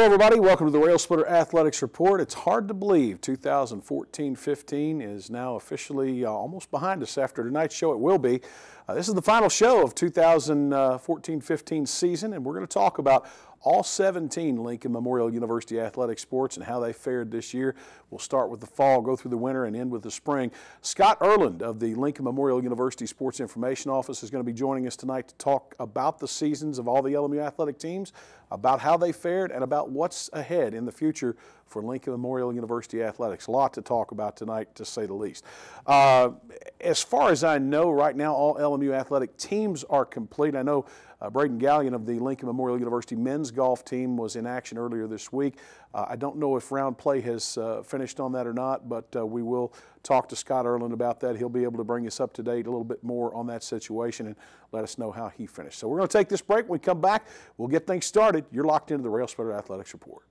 Hello, everybody. Welcome to the Rail Splitter Athletics Report. It's hard to believe 2014-15 is now officially uh, almost behind us after tonight's show. It will be. Uh, this is the final show of 2014-15 season, and we're going to talk about all 17 Lincoln Memorial University athletic sports and how they fared this year. We'll start with the fall, go through the winter, and end with the spring. Scott Erland of the Lincoln Memorial University Sports Information Office is going to be joining us tonight to talk about the seasons of all the LMU athletic teams, about how they fared, and about what's ahead in the future for Lincoln Memorial University athletics. A lot to talk about tonight, to say the least. Uh, as far as I know, right now, all LMU athletic teams are complete. I know uh, Braden Gallion of the Lincoln Memorial University men's golf team was in action earlier this week. Uh, I don't know if round play has uh, finished on that or not, but uh, we will talk to Scott Erland about that. He'll be able to bring us up to date a little bit more on that situation and let us know how he finished. So we're going to take this break. When we come back, we'll get things started. You're locked into the Rail Splitter Athletics Report.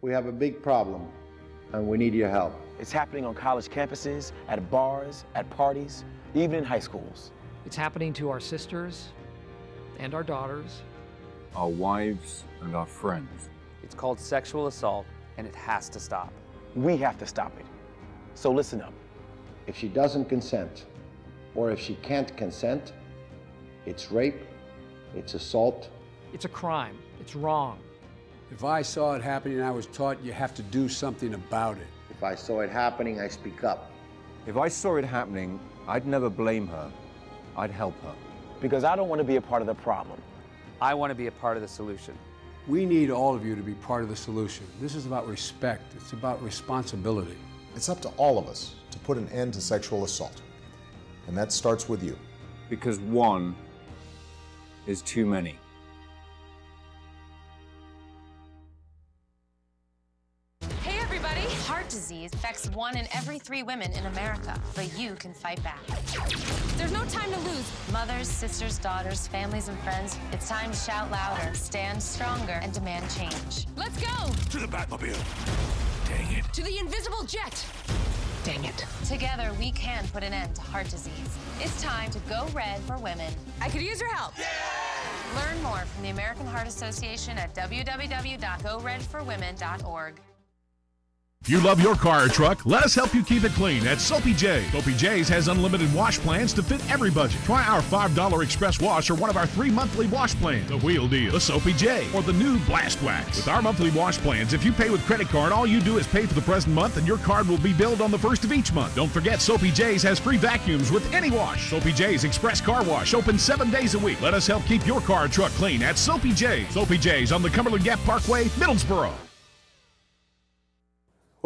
We have a big problem, and we need your help. It's happening on college campuses, at bars, at parties, even in high schools. It's happening to our sisters and our daughters, our wives and our friends. It's called sexual assault, and it has to stop. We have to stop it. So listen up. If she doesn't consent, or if she can't consent, it's rape, it's assault. It's a crime. It's wrong. If I saw it happening, I was taught you have to do something about it. If I saw it happening, I speak up. If I saw it happening, I'd never blame her. I'd help her. Because I don't want to be a part of the problem. I want to be a part of the solution. We need all of you to be part of the solution. This is about respect. It's about responsibility. It's up to all of us to put an end to sexual assault. And that starts with you. Because one is too many. One in every three women in America, but you can fight back. There's no time to lose. Mothers, sisters, daughters, families, and friends, it's time to shout louder, stand stronger, and demand change. Let's go! To the Batmobile. Dang it. To the invisible jet. Dang it. Together, we can put an end to heart disease. It's time to go red for women. I could use your help. Yeah! Learn more from the American Heart Association at www.goredforwomen.org. You love your car or truck? Let us help you keep it clean at Soapy J. Soapy J's has unlimited wash plans to fit every budget. Try our $5 express wash or one of our three monthly wash plans. The Wheel Deal, the Soapy J, or the new Blast Wax. With our monthly wash plans, if you pay with credit card, all you do is pay for the present month and your card will be billed on the first of each month. Don't forget Soapy J's has free vacuums with any wash. Soapy J's Express Car Wash open seven days a week. Let us help keep your car or truck clean at Soapy J's. Soapy J's on the Cumberland Gap Parkway, Middlesboro.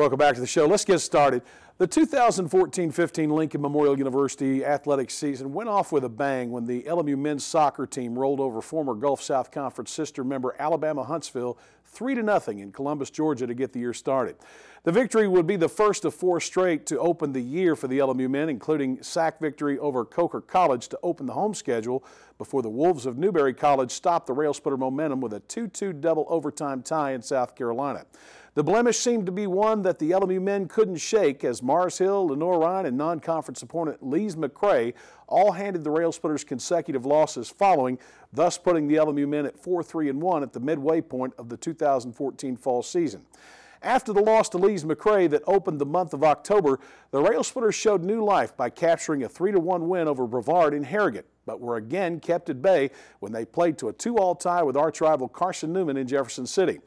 Welcome back to the show. Let's get started. The 2014-15 Lincoln Memorial University athletic season went off with a bang when the LMU men's soccer team rolled over former Gulf South Conference sister member Alabama Huntsville 3 to nothing in Columbus, Georgia to get the year started. The victory would be the first of four straight to open the year for the LMU men, including SAC victory over Coker College to open the home schedule before the Wolves of Newberry College stopped the rail splitter momentum with a 2-2 double overtime tie in South Carolina. The blemish seemed to be one that the LMU men couldn't shake as Mars Hill, Lenoir-Rhyne, and non-conference opponent Lees-McRae all handed the Rail Splitters consecutive losses following, thus putting the LMU men at 4 3 and 1 at the midway point of the 2014 fall season. After the loss to Lees-McRae that opened the month of October, the Rail Splitters showed new life by capturing a 3-1 win over Brevard in Harrogate, but were again kept at bay when they played to a two-all tie with arch rival Carson Newman in Jefferson City.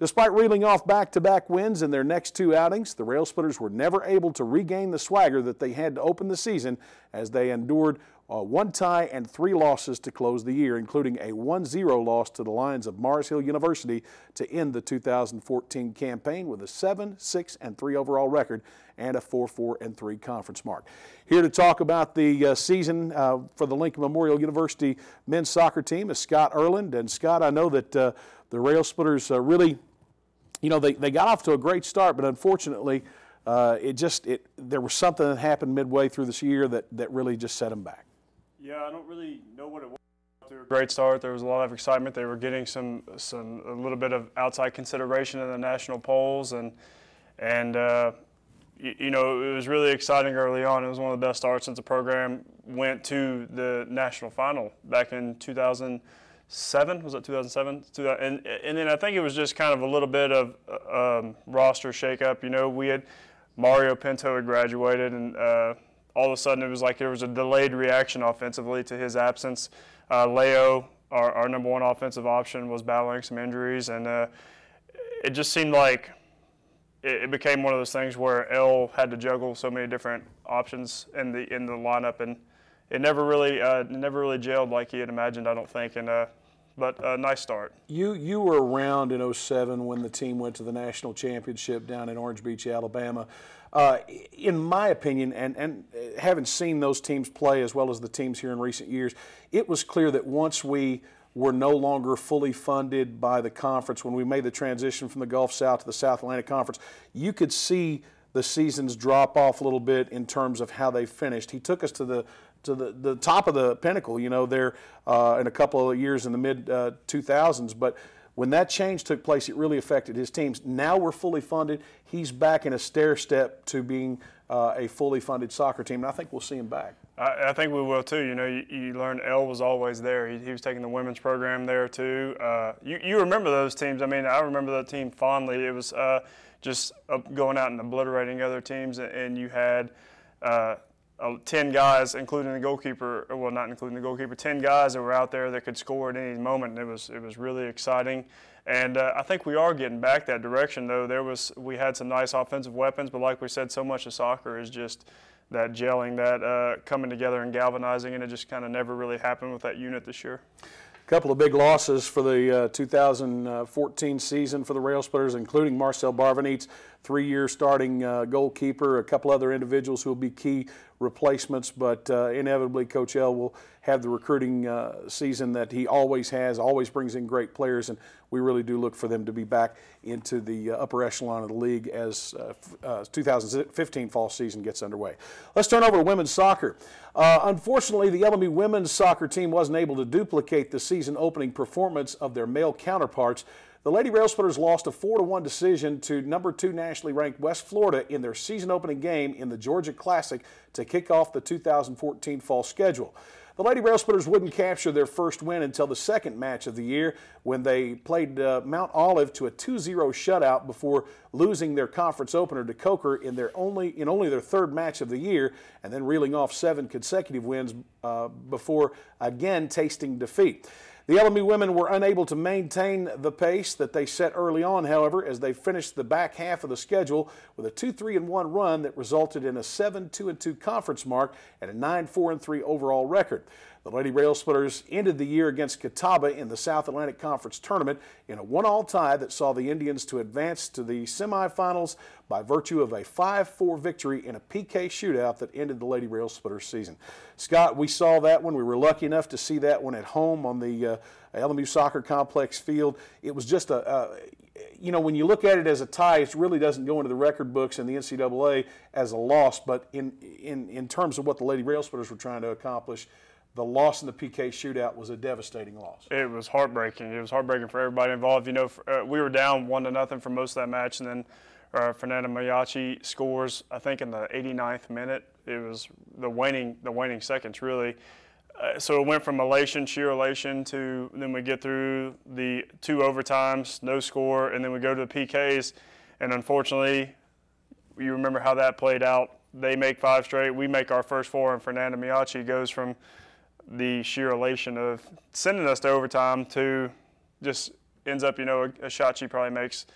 Despite reeling off back-to-back wins in their next two outings, the Rail Splitters were never able to regain the swagger that they had to open the season as they endured uh, one tie and three losses to close the year, including a 1-0 loss to the Lions of Mars Hill University to end the 2014 campaign with a 7, 6, and 3 overall record and a 4-4 and 3 conference mark. Here to talk about the uh, season uh, for the Lincoln Memorial University men's soccer team is Scott Erland. And Scott, I know that uh, the Rail Splitters uh, really you know, they, they got off to a great start, but unfortunately, uh, it just it there was something that happened midway through this year that, that really just set them back. Yeah, I don't really know what it was. a great start. There was a lot of excitement. They were getting some some a little bit of outside consideration in the national polls, and and uh, you, you know it was really exciting early on. It was one of the best starts since the program went to the national final back in 2000- seven. Was it 2007? And and then I think it was just kind of a little bit of uh, um, roster shakeup. You know, we had Mario Pinto had graduated, and uh, all of a sudden it was like there was a delayed reaction offensively to his absence. Uh, Leo, our, our number one offensive option, was battling some injuries, and uh, it just seemed like it, it became one of those things where L had to juggle so many different options in the in the lineup, and it never really uh, never really gelled like he had imagined. I don't think, and uh, but a nice start. You you were around in 07 when the team went to the national championship down in Orange Beach, Alabama. Uh, in my opinion, and, and having seen those teams play as well as the teams here in recent years, it was clear that once we were no longer fully funded by the conference, when we made the transition from the Gulf South to the South Atlantic Conference, you could see the seasons drop off a little bit in terms of how they finished. He took us to the to the, the top of the pinnacle, you know, there uh, in a couple of years in the mid uh, 2000s. But when that change took place, it really affected his teams. Now we're fully funded. He's back in a stair step to being uh, a fully funded soccer team, and I think we'll see him back. I, I think we will too. You know, you, you learned L was always there. He, he, was taking the women's program there too. Uh, you, you remember those teams? I mean, I remember that team fondly. It was uh, just going out and obliterating other teams, and you had uh, uh, 10 guys, including the goalkeeper, well, not including the goalkeeper, 10 guys that were out there that could score at any moment. And it was, it was really exciting. And uh, I think we are getting back that direction, though. There was, we had some nice offensive weapons, but like we said, so much of soccer is just that gelling, that uh, coming together and galvanizing, and it just kind of never really happened with that unit this year A couple of big losses for the uh, 2014 season for the Rail Splitters, including Marcel Barvanits, three-year starting uh, goalkeeper, a couple other individuals who will be key replacements, but uh, inevitably Coach L will have the recruiting uh, season that he always has, always brings in great players, and we really do look for them to be back into the uh, upper echelon of the league as uh, 2015 fall season gets underway. Let's turn over to women's soccer. unfortunately, the LMU women's soccer team wasn't able to duplicate the season opening performance of their male counterparts the Lady Rail Splitters lost a 4 1 decision to number two nationally ranked West Florida in their season opening game in the Georgia Classic to kick off the 2014 fall schedule. The Lady Rail Splitters wouldn't capture their first win until the second match of the year when they played uh, Mount Olive to a 2-0 shutout before losing their conference opener to Coker in their only in only their third match of the year and then reeling off seven consecutive wins uh, before again tasting defeat. The LMU women were unable to maintain the pace that they set early on, however, as they finished the back half of the schedule with a 2-3 1 run that resulted in a 7-2 2 conference mark and a 9-4 3 overall record. The Lady Rail Splitters ended the year against Catawba in the South Atlantic Conference Tournament in a one-all tie that saw the Indians to advance to the semifinals by virtue of a 5-4 victory in a PK shootout that ended the Lady Rail Splitters season. Scott, we saw that one. We were lucky enough to see that one at home on the uh, LMU Soccer Complex field. It was just a, you know, when you look at it as a tie, it really doesn't go into the record books in the NCAA as a loss. But in in in terms of what the Lady Rail Splitters were trying to accomplish, the loss in the PK shootout was a devastating loss. It was heartbreaking. It was heartbreaking for everybody involved. You know, uh, we were down one to nothing for most of that match, and then uh, Fernanda Mayachi scores. I think in the 89th minute. It was the waning the waning seconds really. Uh, so it went from elation, sheer elation, to then we get through the two overtimes, no score, and then we go to the PKs, and unfortunately, you remember how that played out. They make five straight, we make our first four, and Fernando Miyachi goes from the sheer elation of sending us to overtime to just ends up, you know, a, a shot she probably makes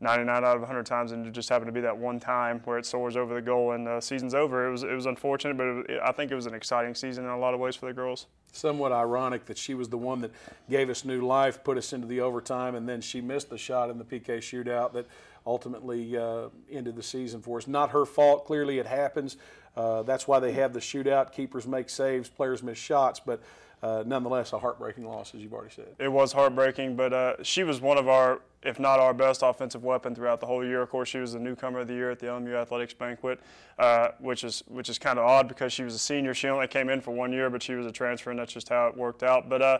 99 out of 100 times, and it just happened to be that one time where it soars over the goal and the uh, season's over. It was it was unfortunate, but it, I think it was an exciting season in a lot of ways for the girls. Somewhat ironic that she was the one that gave us new life, put us into the overtime, and then she missed the shot in the PK shootout that ultimately uh, ended the season for us. Not her fault. Clearly, it happens. Uh, that's why they have the shootout. Keepers make saves, players miss shots, but uh, nonetheless, a heartbreaking loss, as you've already said. It was heartbreaking, but uh, she was one of our, if not our best offensive weapon throughout the whole year. Of course, she was the newcomer of the year at the LMU Athletics Banquet, uh, which is which is kind of odd because she was a senior. She only came in for one year, but she was a transfer, and that's just how it worked out. But uh,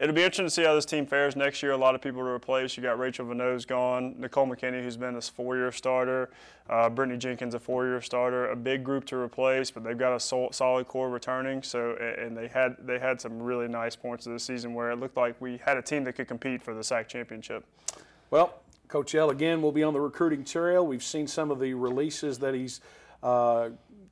it'll be interesting to see how this team fares next year. A lot of people to replace. You got Rachel Vanose gone, Nicole McKinney, who's been a four-year starter, uh, Brittany Jenkins, a four-year starter. A big group to replace, but they've got a sol- solid core returning. So, and they had they had some really nice points of the season where it looked like we had a team that could compete for the SAC championship. Well, Coach L again will be on the recruiting trail. We've seen some of the releases that he's. Uh,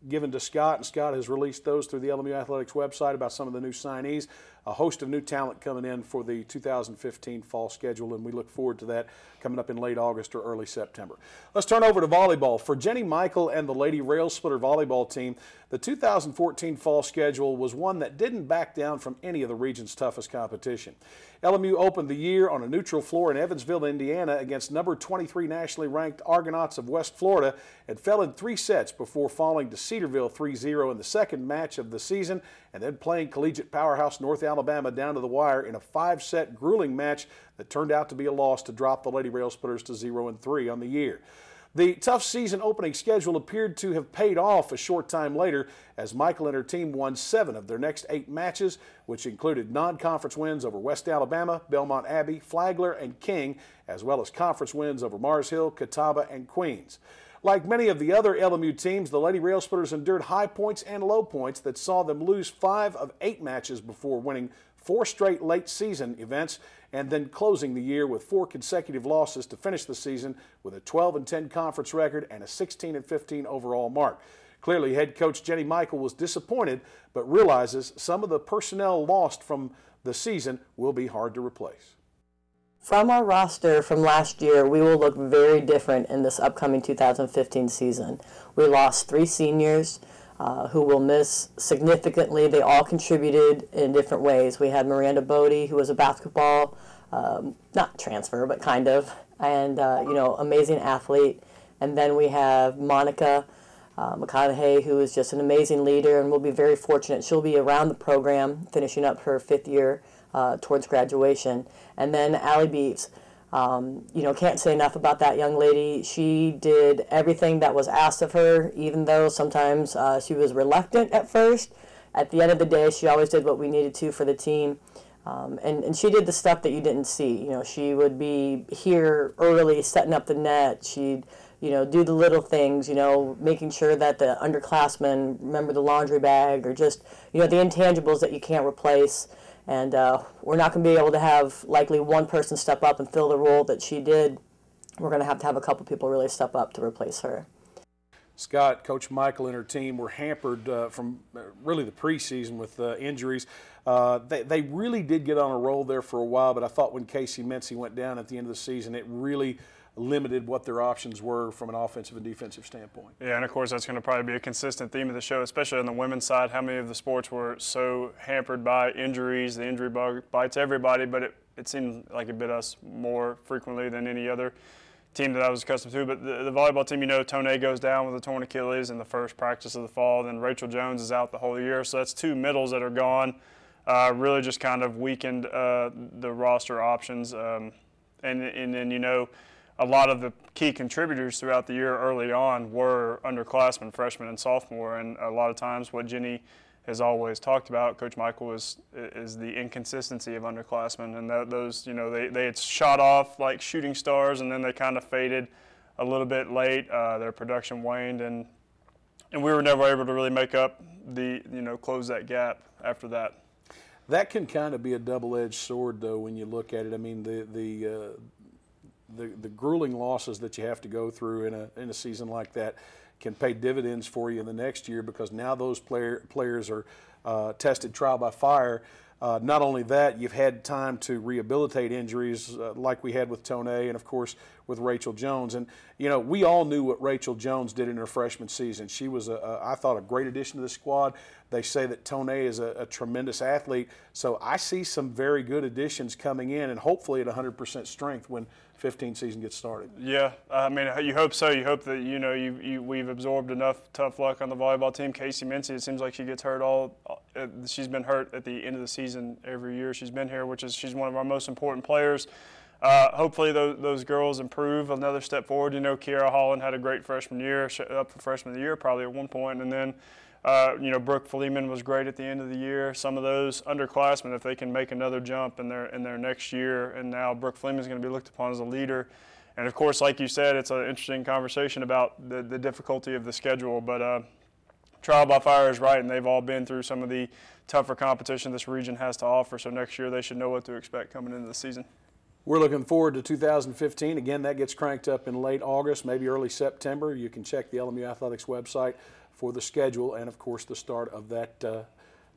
given to Scott, and Scott has released those through the LMU Athletics website about some of the new signees a host of new talent coming in for the 2015 fall schedule, and we look forward to that coming up in late August or early September. Let's turn over to volleyball. For Jenny Michael and the Lady Rail Splitter volleyball team, the 2014 fall schedule was one that didn't back down from any of the region's toughest competition. LMU opened the year on a neutral floor in Evansville, Indiana against number 23 nationally ranked Argonauts of West Florida and fell in three sets before falling to Cedarville 3-0 in the second match of the season and then playing collegiate powerhouse North Alabama down to the wire in a five-set grueling match that turned out to be a loss to drop the Lady Rail Splitters to 0 and 3 on the year. The tough season opening schedule appeared to have paid off a short time later as Michael and her team won seven of their next eight matches, which included non-conference wins over West Alabama, Belmont Abbey, Flagler, and King, as well as conference wins over Mars Hill, Catawba, and Queens. Like many of the other LMU teams, the Lady Rail Splitters endured high points and low points that saw them lose five of eight matches before winning four straight late season events and then closing the year with four consecutive losses to finish the season with a 12 and 10 conference record and a 16 and 15 overall mark. Clearly, head coach Jenny Michael was disappointed, but realizes some of the personnel lost from the season will be hard to replace. From our roster from last year, we will look very different in this upcoming 2015 season. We lost three seniors uh, who will miss significantly. They all contributed in different ways. We had Miranda Bodie, who was a basketball, um, not transfer, but kind of, and uh, you know, amazing athlete. And then we have Monica uh, McConaughey, who is just an amazing leader, and we'll be very fortunate. She'll be around the program, finishing up her fifth year uh, towards graduation. And then Allie Beeves. Um, you know, can't say enough about that young lady. She did everything that was asked of her, even though sometimes uh, she was reluctant at first. At the end of the day, she always did what we needed to for the team. Um, and, and she did the stuff that you didn't see. You know, she would be here early setting up the net. She'd, you know, do the little things, you know, making sure that the underclassmen remember the laundry bag or just, you know, the intangibles that you can't replace. And uh, we're not going to be able to have likely one person step up and fill the role that she did. We're going to have to have a couple people really step up to replace her. Scott, Coach Michael, and her team were hampered uh, from uh, really the preseason with uh, injuries. Uh, they, they really did get on a roll there for a while, but I thought when Casey Mincy went down at the end of the season, it really limited what their options were from an offensive and defensive standpoint. Yeah, and of course that's going to probably be a consistent theme of the show, especially on the women's side. How many of the sports were so hampered by injuries? The injury bug bites everybody, but it, it seemed like it bit us more frequently than any other team that I was accustomed to. But the, the volleyball team, you know, Tone goes down with a torn Achilles in the first practice of the fall. Then Rachel Jones is out the whole year, so that's two middles that are gone. Uh, really just kind of weakened uh, the roster options. Um, and, and then, you know, a lot of the key contributors throughout the year early on were underclassmen, freshmen, and sophomore. And a lot of times, what Jenny has always talked about, Coach Michael, is is the inconsistency of underclassmen, and that, those you know they they had shot off like shooting stars, and then they kind of faded a little bit late. Uh, their production waned, and and we were never able to really make up the you know close that gap after that. That can kind of be a double-edged sword, though, when you look at it. I mean, the the uh, the, the grueling losses that you have to go through in a, in a season like that can pay dividends for you in the next year because now those player, players are uh, tested trial by fire. Uh, not only that, you've had time to rehabilitate injuries uh, like we had with Tone and, of course, with Rachel Jones. And, you know, we all knew what Rachel Jones did in her freshman season. She was, a, a I thought, a great addition to the squad. They say that Tone is a, a, tremendous athlete. So I see some very good additions coming in and hopefully at 100% strength when 15 season gets started. Yeah, I mean, you hope so. You hope that you know you, you we've absorbed enough tough luck on the volleyball team. Casey Mincy, it seems like she gets hurt all. Uh, she's been hurt at the end of the season every year she's been here, which is she's one of our most important players. Uh, hopefully those, those girls improve another step forward. You know, Kiera Holland had a great freshman year, up for freshman of the year probably at one point, and then Uh, you know, Brooke Fleeman was great at the end of the year. Some of those underclassmen, if they can make another jump in their in their next year, and now Brooke Fleeman is going to be looked upon as a leader. And of course, like you said, it's an interesting conversation about the, the difficulty of the schedule. But uh, trial by fire is right, and they've all been through some of the tougher competition this region has to offer. So next year, they should know what to expect coming into the season. We're looking forward to 2015. Again, that gets cranked up in late August, maybe early September. You can check the LMU Athletics website for the schedule and, of course, the start of that uh,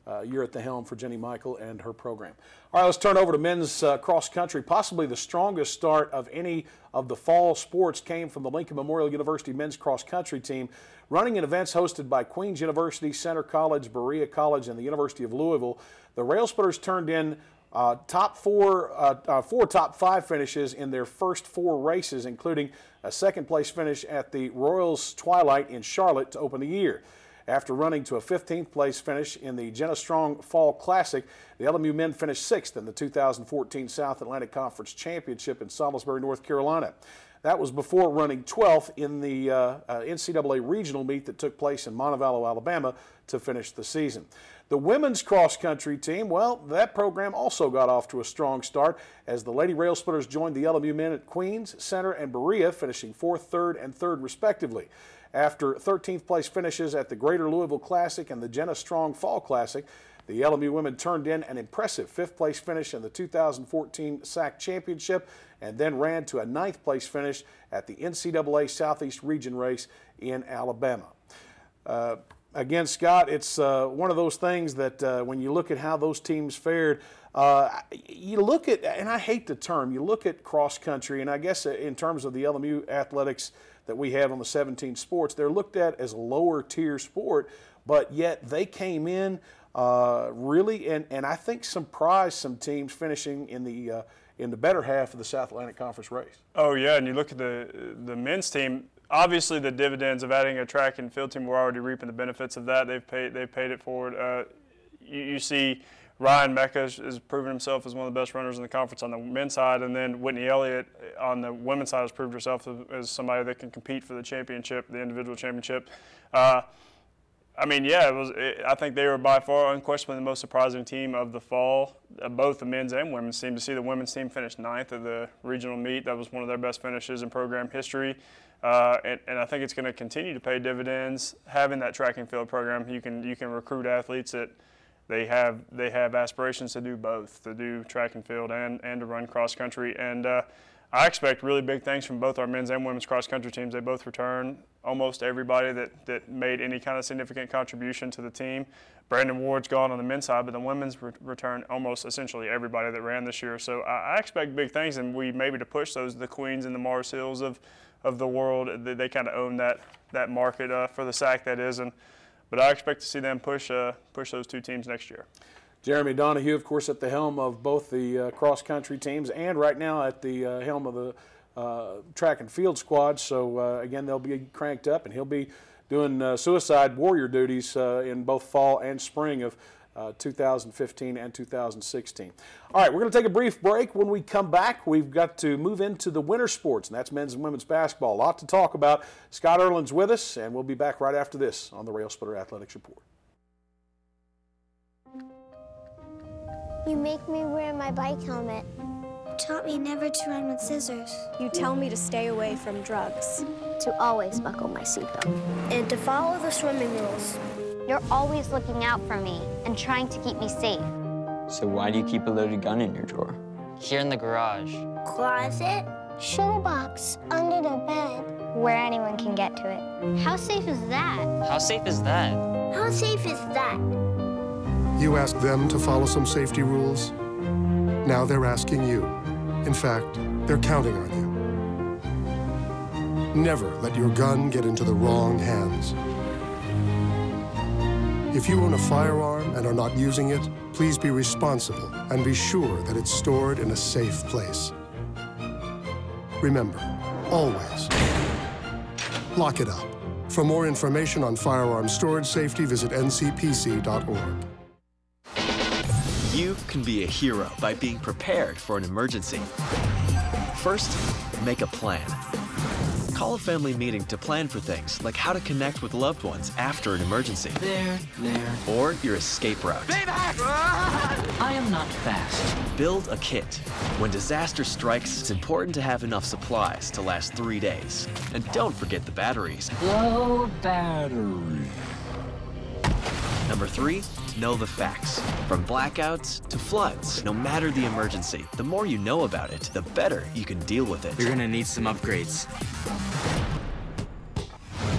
uh, year at the helm for Jenny Michael and her program. All right, let's turn over to men's uh, cross country. Possibly the strongest start of any of the fall sports came from the Lincoln Memorial University men's cross country team, running in events hosted by Queens University, Centre College, Berea College, and the University of Louisville. The Railsplitters turned in uh, top four, uh, uh, four top five finishes in their first four races, including a second place finish at the Royals Twilight in Charlotte to open the year. After running to a 15th place finish in the Jenna Strong Fall Classic, the LMU men finished sixth in the 2014 South Atlantic Conference Championship in Salisbury, North Carolina. That was before running 12th in the uh, uh, NCAA regional meet that took place in Montevallo, Alabama to finish the season. The women's cross country team, well, that program also got off to a strong start as the Lady Rail Splitters joined the LMU men at Queens, Centre, and Berea, finishing fourth, third, and third respectively. After 13th place finishes at the Greater Louisville Classic and the Jenna Strong Fall Classic, the LMU women turned in an impressive fifth place finish in the 2014 SAC Championship and then ran to a ninth place finish at the NCAA Southeast Region race in Alabama. Uh, again, Scott, it's uh, one of those things that uh, when you look at how those teams fared, uh, you look at, and I hate the term, you look at cross country, and I guess in terms of the LMU athletics that we have on the 17 sports, they're looked at as a lower tier sport, but yet they came in uh, really, and, and I think surprised some teams finishing in the uh, in the better half of the South Atlantic Conference race. Oh yeah, and you look at the the men's team. Obviously, the dividends of adding a track and field team, we're already reaping the benefits of that. They've paid they've paid it forward. Uh, you, you, see. Ryan Mecca has proven himself as one of the best runners in the conference on the men's side, and then Whitney Elliott on the women's side has proved herself as somebody that can compete for the championship, the individual championship. Uh, I mean, yeah, it was. It, I think they were by far unquestionably the most surprising team of the fall. Uh, both the men's and women's team. To see the women's team finish ninth of the regional meet, that was one of their best finishes in program history. Uh, and, and, I think it's going to continue to pay dividends. Having that track and field program, you can you can recruit athletes that they have they have aspirations to do both, to do track and field and and to run cross country. And uh, I expect really big things from both our men's and women's cross country teams. They both return almost everybody that, that made any kind of significant contribution to the team. Brandon Ward's gone on the men's side, but the women's re- return almost essentially everybody that ran this year. So I, I, expect big things, and we maybe to push those the Queens and the Mars Hills of, of the world. They, they kind of own that that market uh, for the SAC that is, and but I expect to see them push uh, push those two teams next year. Jeremy Donahue, of course, at the helm of both the uh, cross country teams and right now at the uh, helm of the uh, track and field squad. So, uh, again, they'll be cranked up and he'll be doing suicide warrior duties in both fall and spring of Uh, 2015 and 2016. All right, we're going to take a brief break. When we come back, we've got to move into the winter sports, and that's men's and women's basketball. A lot to talk about. Scott Erlin's with us, and we'll be back right after this on the Rail Splitter Athletics Report. You make me wear my bike helmet. You taught me never to run with scissors. You tell me to stay away from drugs. To always buckle my seatbelt. And to follow the swimming rules. You're always looking out for me and trying to keep me safe. So why do you keep a loaded gun in your drawer? Here in the garage. Closet. Shoebox under the bed. Where anyone can get to it. How safe is that? How safe is that? How safe is that? You asked them to follow some safety rules. Now they're asking you. In fact, they're counting on you. Never let your gun get into the wrong hands. If you own a firearm and are not using it, please be responsible and be sure that it's stored in a safe place. Remember, always, lock it up. For more information on firearm storage safety, visit ncpc.org. You can be a hero by being prepared for an emergency. First, make a plan. Call a family meeting to plan for things like how to connect with loved ones after an emergency. There, there. Or your escape route. I am not fast. Build a kit. When disaster strikes, it's important to have enough supplies to last three days. And don't forget the batteries. Low battery. Number three, know the facts. From blackouts to floods, no matter the emergency, the more you know about it, the better you can deal with it. You're gonna need some upgrades.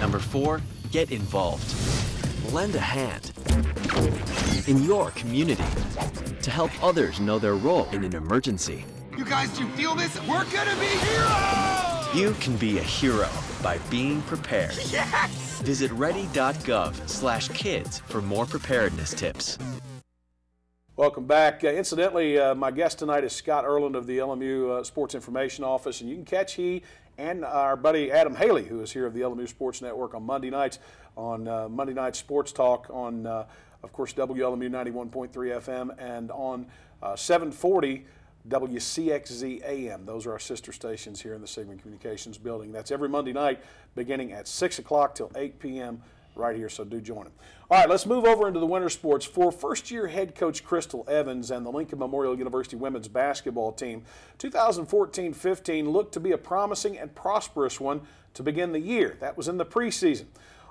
Number four, get involved. Lend a hand in your community to help others know their role in an emergency. You guys, do you feel this? We're gonna be heroes! You can be a hero by being prepared. Yes! Visit ready.gov slash kids for more preparedness tips. Welcome back. Uh, incidentally, uh, my guest tonight is Scott Erland of the LMU uh, Sports Information Office, and you can catch he and our buddy Adam Haley, who is here of the LMU Sports Network on Monday nights on uh, Monday Night Sports Talk on, uh, of course, WLMU 91.3 FM and on uh, 740 WCXZ AM. Those are our sister stations here in the Sigmund Communications building. That's every Monday night beginning at 6 o'clock till 8 p.m. right here, so do join them. All right, let's move over into the winter sports. For first year head coach Crystal Evans and the Lincoln Memorial University women's basketball team, 2014 15 looked to be a promising and prosperous one to begin the year. That was in the preseason.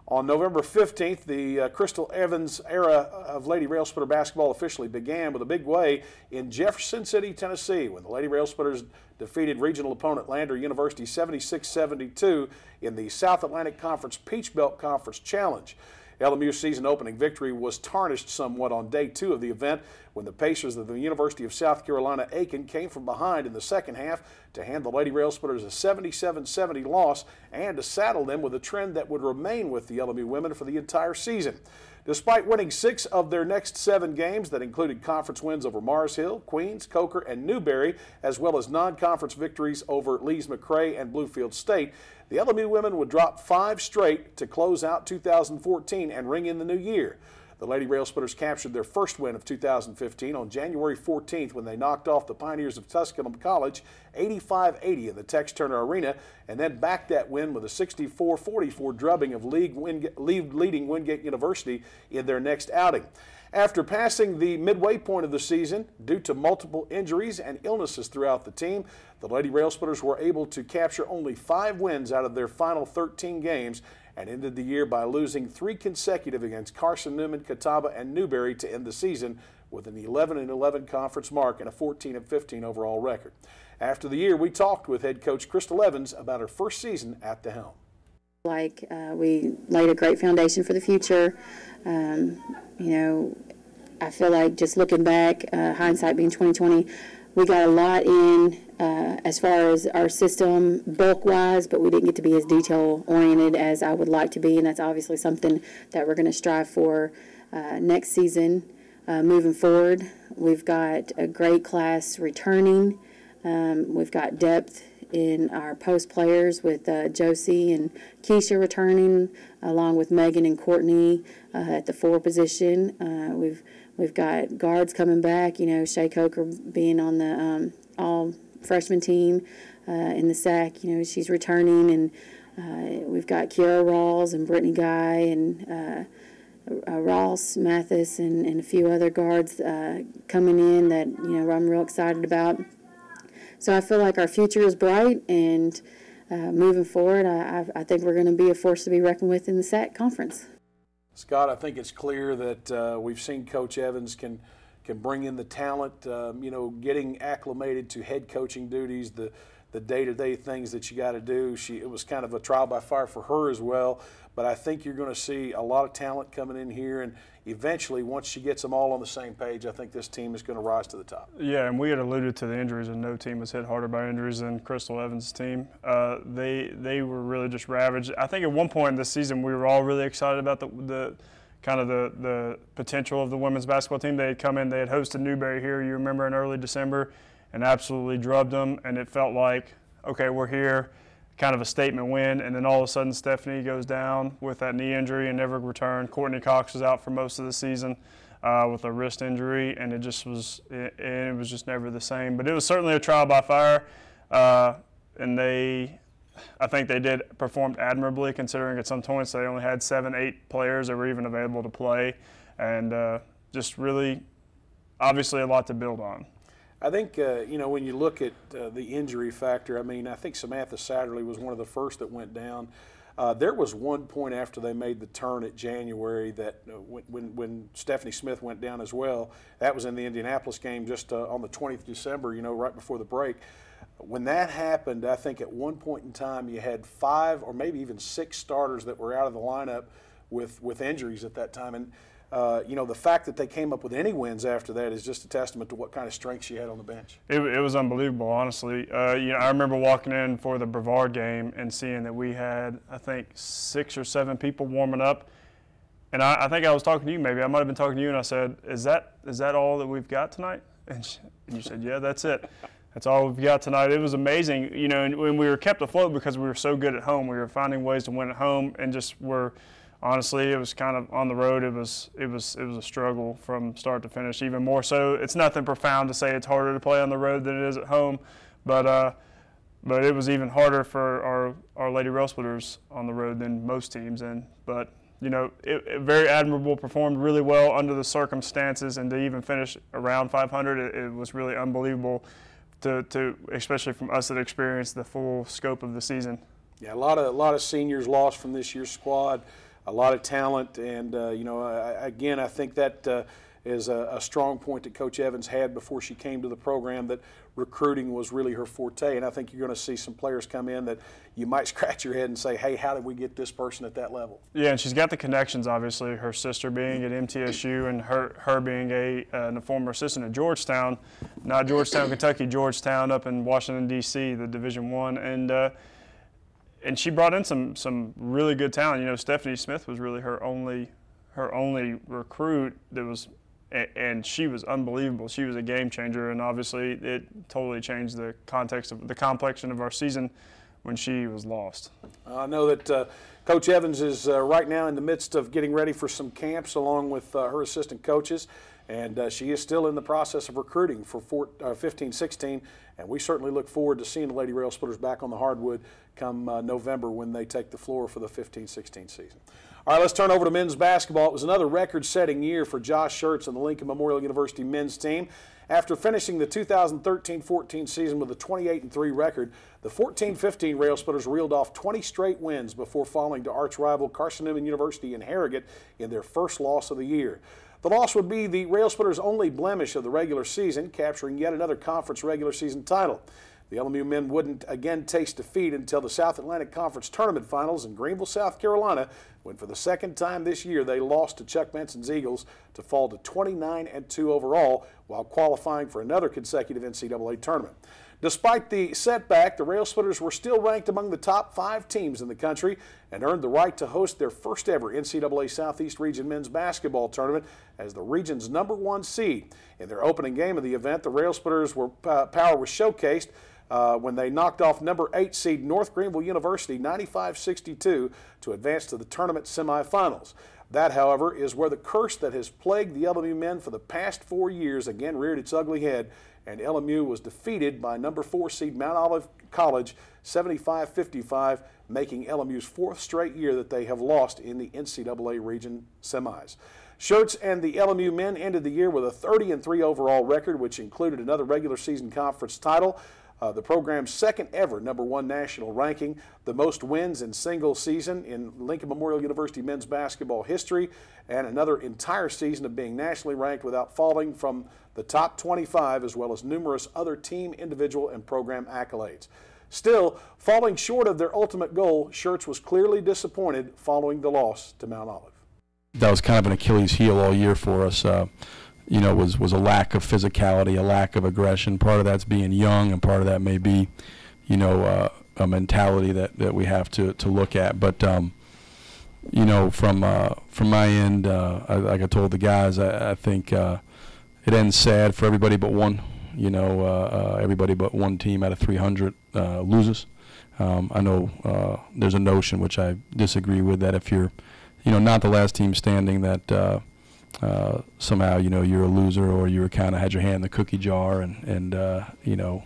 On November 15th, the uh, Crystal Evans era of Lady Rail Splitter basketball officially began with a big way in Jefferson City, Tennessee, when the Lady Rail Splitters defeated regional opponent Lander University 76-72 in the South Atlantic Conference Peach Belt Conference Challenge. LMU's season opening victory was tarnished somewhat on day two of the event when the Pacers of the University of South Carolina Aiken came from behind in the second half to hand the Lady Rail Splitters a 77-70 loss and to saddle them with a trend that would remain with the LMU women for the entire season. Despite winning six of their next seven games that included conference wins over Mars Hill, Queens, Coker, and Newberry, as well as non-conference victories over Lees-McRae and Bluefield State, the LMU women would drop five straight to close out 2014 and ring in the new year. The Lady Rail Splitters captured their first win of 2015 on January 14th when they knocked off the Pioneers of Tusculum College 85-80 in the Tex Turner Arena and then backed that win with a 64-44 drubbing of league, leading Wingate University in their next outing. After passing the midway point of the season due to multiple injuries and illnesses throughout the team, the Lady Rail Splitters were able to capture only five wins out of their final 13 games and ended the year by losing three consecutive against Carson Newman, Catawba, and Newberry to end the season with an 11 11 conference mark and a 14 15 overall record. After the year, we talked with head coach Crystal Evans about her first season at the helm. Like uh, we laid a great foundation for the future. Um, you know, I feel like just looking back, uh, hindsight being 2020, we got a lot in uh, as far as our system bulk wise, but we didn't get to be as detail oriented as I would like to be, and that's obviously something that we're going to strive for uh, next season. Uh, moving forward, we've got a great class returning. Um, we've got depth in our post players with uh, Josie and Keisha returning, along with Megan and Courtney uh, at the four position. Uh, we've we've got guards coming back. You know, Shay Coker being on the um, all freshman team uh, in the SAC. You know, she's returning, and uh, we've got Kiara Rawls and Brittany Guy and. Uh, Ross Mathis and, and a few other guards coming in that you know I'm real excited about. So I feel like our future is bright, and uh, moving forward, I, I think we're going to be a force to be reckoned with in the SAC conference. Scott, I think it's clear that uh, we've seen Coach Evans can can bring in the talent. Um, you know, getting acclimated to head coaching duties, the the day-to-day things that you got to do. She it was kind of a trial by fire for her as well. But I think you're going to see a lot of talent coming in here, and eventually, once she gets them all on the same page, I think this team is going to rise to the top. Yeah, and we had alluded to the injuries, and no team was hit harder by injuries than Crystal Evans' team. Uh, they they were really just ravaged. I think at one point in this season, we were all really excited about the, the kind of the, the potential of the women's basketball team. They had come in, they had hosted Newberry here, you remember, in early December, and absolutely drubbed them, and it felt like, okay, we're here kind of a statement win, and then all of a sudden Stephanie goes down with that knee injury and never returned. Courtney Cox was out for most of the season uh, with a wrist injury, and it just was it, it, was just never the same. But it was certainly a trial by fire, uh, and they I think they did performed admirably considering at some points they only had seven, eight players that were even available to play, and uh, just really, obviously, a lot to build on. I think, uh, you know, when you look at uh, the injury factor, I mean, I think Samantha Satterley was one of the first that went down. Uh, there was one point after they made the turn at January that uh, when, when Stephanie Smith went down as well, that was in the Indianapolis game just uh, on the 20th of December, you know, right before the break. When that happened, I think at one point in time you had five or maybe even six starters that were out of the lineup with, with injuries at that time. And uh, you know, the fact that they came up with any wins after that is just a testament to what kind of strength she had on the bench. It, it was unbelievable, honestly. Uh, you know, I remember walking in for the Brevard game and seeing that we had, I think, six or seven people warming up. And I, I think I was talking to you, maybe I might have been talking to you, and I said, "Is that is that all that we've got tonight?" And, she, and you said, "Yeah, that's it. That's all we've got tonight." It was amazing, you know. And when we were kept afloat because we were so good at home, we were finding ways to win at home, and just were honestly, it was kind of on the road. It was it was it was a struggle from start to finish. Even more so, it's nothing profound to say it's harder to play on the road than it is at home, but uh, but it was even harder for our our Lady Rail Splitters on the road than most teams. And but you know, it, it very admirable, performed really well under the circumstances, and to even finish around 500, it, it was really unbelievable. To, to especially from us that experienced the full scope of the season. Yeah, a lot of a lot of seniors lost from this year's squad a lot of talent, and uh, you know, I, again, I think that uh, is a, a, strong point that Coach Evans had before she came to the program that recruiting was really her forte, and I think you're going to see some players come in that you might scratch your head and say, "Hey, how did we get this person at that level?" Yeah, and she's got the connections. Obviously, her sister being at MTSU, and her her being a, uh, a former assistant at Georgetown, not Georgetown, Kentucky, Georgetown up in Washington D.C., the Division One, and uh, and she brought in some some really good talent. You know, Stephanie Smith was really her only her only recruit that was, and she was unbelievable. She was a game changer, and obviously it totally changed the context of the complexion of our season when she was lost. I know that uh, Coach Evans is uh, right now in the midst of getting ready for some camps along with uh, her assistant coaches. And uh, she is still in the process of recruiting for 15 16. And we certainly look forward to seeing the Lady Rail Splitters back on the hardwood come uh, November when they take the floor for the 15 16 season. All right, let's turn over to men's basketball. It was another record setting year for Josh Schertz and the Lincoln Memorial University men's team. After finishing the 2013 14 season with a 28 3 record, the 14 15 Rail Splitters reeled off 20 straight wins before falling to arch rival Carson Newman University in Harrogate in their first loss of the year. The loss would be the Rail Splitters' only blemish of the regular season, capturing yet another conference regular season title. The LMU men wouldn't again taste defeat until the South Atlantic Conference Tournament Finals in Greenville, South Carolina, when for the second time this year they lost to Chuck Benson's Eagles to fall to 29 and 2 overall while qualifying for another consecutive NCAA tournament. Despite the setback, the Rail Splitters were still ranked among the top five teams in the country and earned the right to host their first ever NCAA Southeast Region men's basketball tournament as the region's number one seed. In their opening game of the event, the Rail Splitters were, uh, power was showcased uh, when they knocked off number eight seed North Greenville University 95-62 to advance to the tournament semifinals. That, however, is where the curse that has plagued the LMU men for the past four years again reared its ugly head and LMU was defeated by number four seed Mount Olive College 75-55, making LMU's fourth straight year that they have lost in the NCAA region semis. Schertz and the LMU men ended the year with a 30 3 overall record, which included another regular season conference title, uh, the program's second ever number one national ranking, the most wins in single season in Lincoln Memorial University men's basketball history, and another entire season of being nationally ranked without falling from the top 25, as well as numerous other team, individual, and program accolades. Still, falling short of their ultimate goal, Schertz was clearly disappointed following the loss to Mount Olive. That was kind of an Achilles heel all year for us. Uh, you know, was was a lack of physicality, a lack of aggression. Part of that's being young, and part of that may be, you know, uh, a mentality that, that we have to, to look at. But um, you know, from uh, from my end, uh, I, like I told the guys, I, I think uh, it ends sad for everybody but one. You know, uh, uh, everybody but one team out of 300 loses. Um, I know there's a notion which I disagree with that if you're, you know, not the last team standing, that uh, somehow you know you're a loser or you were kind of had your hand in the cookie jar and and uh, you know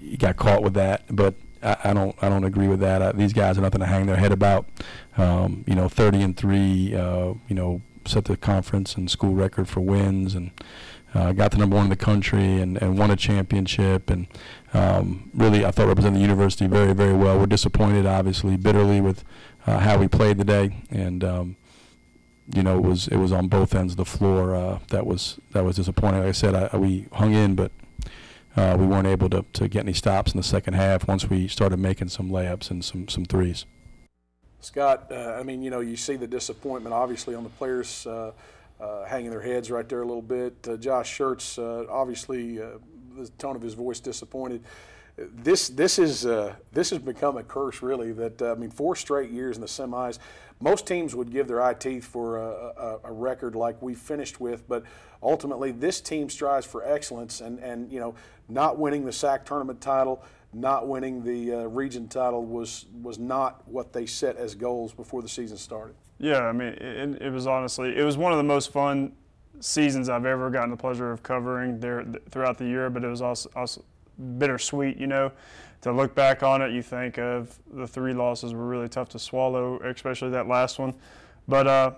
you got caught with that. But I, I don't I don't agree with that. Uh, these guys are nothing to hang their head about. Um, you know, 30 and three. Uh, you know, set the conference and school record for wins and. Uh, got to number one in the country and, and won a championship and um, really I thought represented the university very very well. We're disappointed obviously bitterly with uh, how we played today and um, you know it was it was on both ends of the floor uh, that was that was disappointing. Like I said I, we hung in but uh, we weren't able to, to get any stops in the second half once we started making some layups and some, some threes. Scott, uh, I mean, you know, you see the disappointment obviously on the players uh, uh hanging their heads right there a little bit. Uh, Josh uh, obviously, the tone of his voice disappointed. This this is this has become a curse, really. That I mean, four straight years in the semis. Most teams would give their eye teeth for a, a, a record like we finished with, but ultimately, this team strives for excellence, and and you know, not winning the SAC tournament title, not winning the uh, region title was was not what they set as goals before the season started. Yeah, I mean, it, it was honestly it was one of the most fun seasons I've ever gotten the pleasure of covering there throughout the year, but it was also, also bittersweet, you know. To look back on it, you think of the three losses were really tough to swallow, especially that last one. But uh,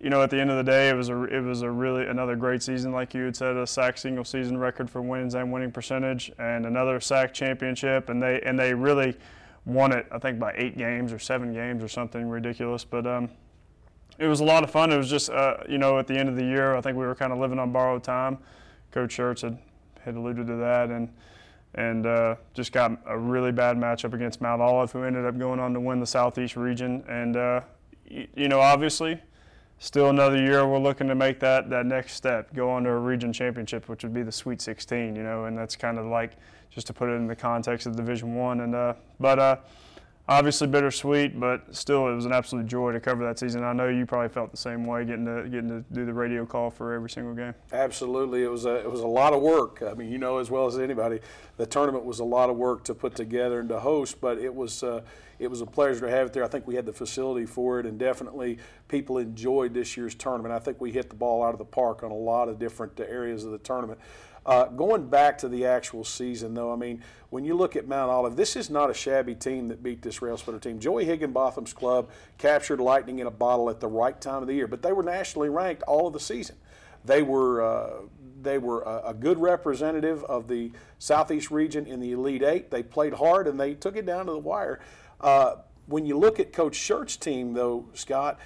you know, at the end of the day, it was a it was a really another great season, like you had said, a SAC single season record for wins and winning percentage, and another SAC championship, and they and they really won it, I think, by eight games or seven games or something ridiculous. But um, it was a lot of fun. It was just, uh, you know, at the end of the year, I think we were kind of living on borrowed time. Coach Schertz had, had alluded to that, and and uh, just got a really bad matchup against Mount Olive, who ended up going on to win the Southeast region. And uh, y- you know, obviously, still another year we're looking to make that that next step go on to a region championship which would be the sweet 16 you know and that's kind of like just to put it in the context of division one and uh, but uh, obviously bittersweet but still it was an absolute joy to cover that season i know you probably felt the same way getting to getting to do the radio call for every single game absolutely it was a it was a lot of work i mean you know as well as anybody the tournament was a lot of work to put together and to host but it was uh, it was a pleasure to have it there. I think we had the facility for it, and definitely people enjoyed this year's tournament. I think we hit the ball out of the park on a lot of different areas of the tournament. Uh, going back to the actual season, though, I mean, when you look at Mount Olive, this is not a shabby team that beat this rail splitter team. Joey Higginbotham's club captured lightning in a bottle at the right time of the year, but they were nationally ranked all of the season. They were uh, they were a, a, good representative of the Southeast region in the Elite Eight. They played hard and they took it down to the wire. Uh, when you look at Coach Schertz's team, though, Scott,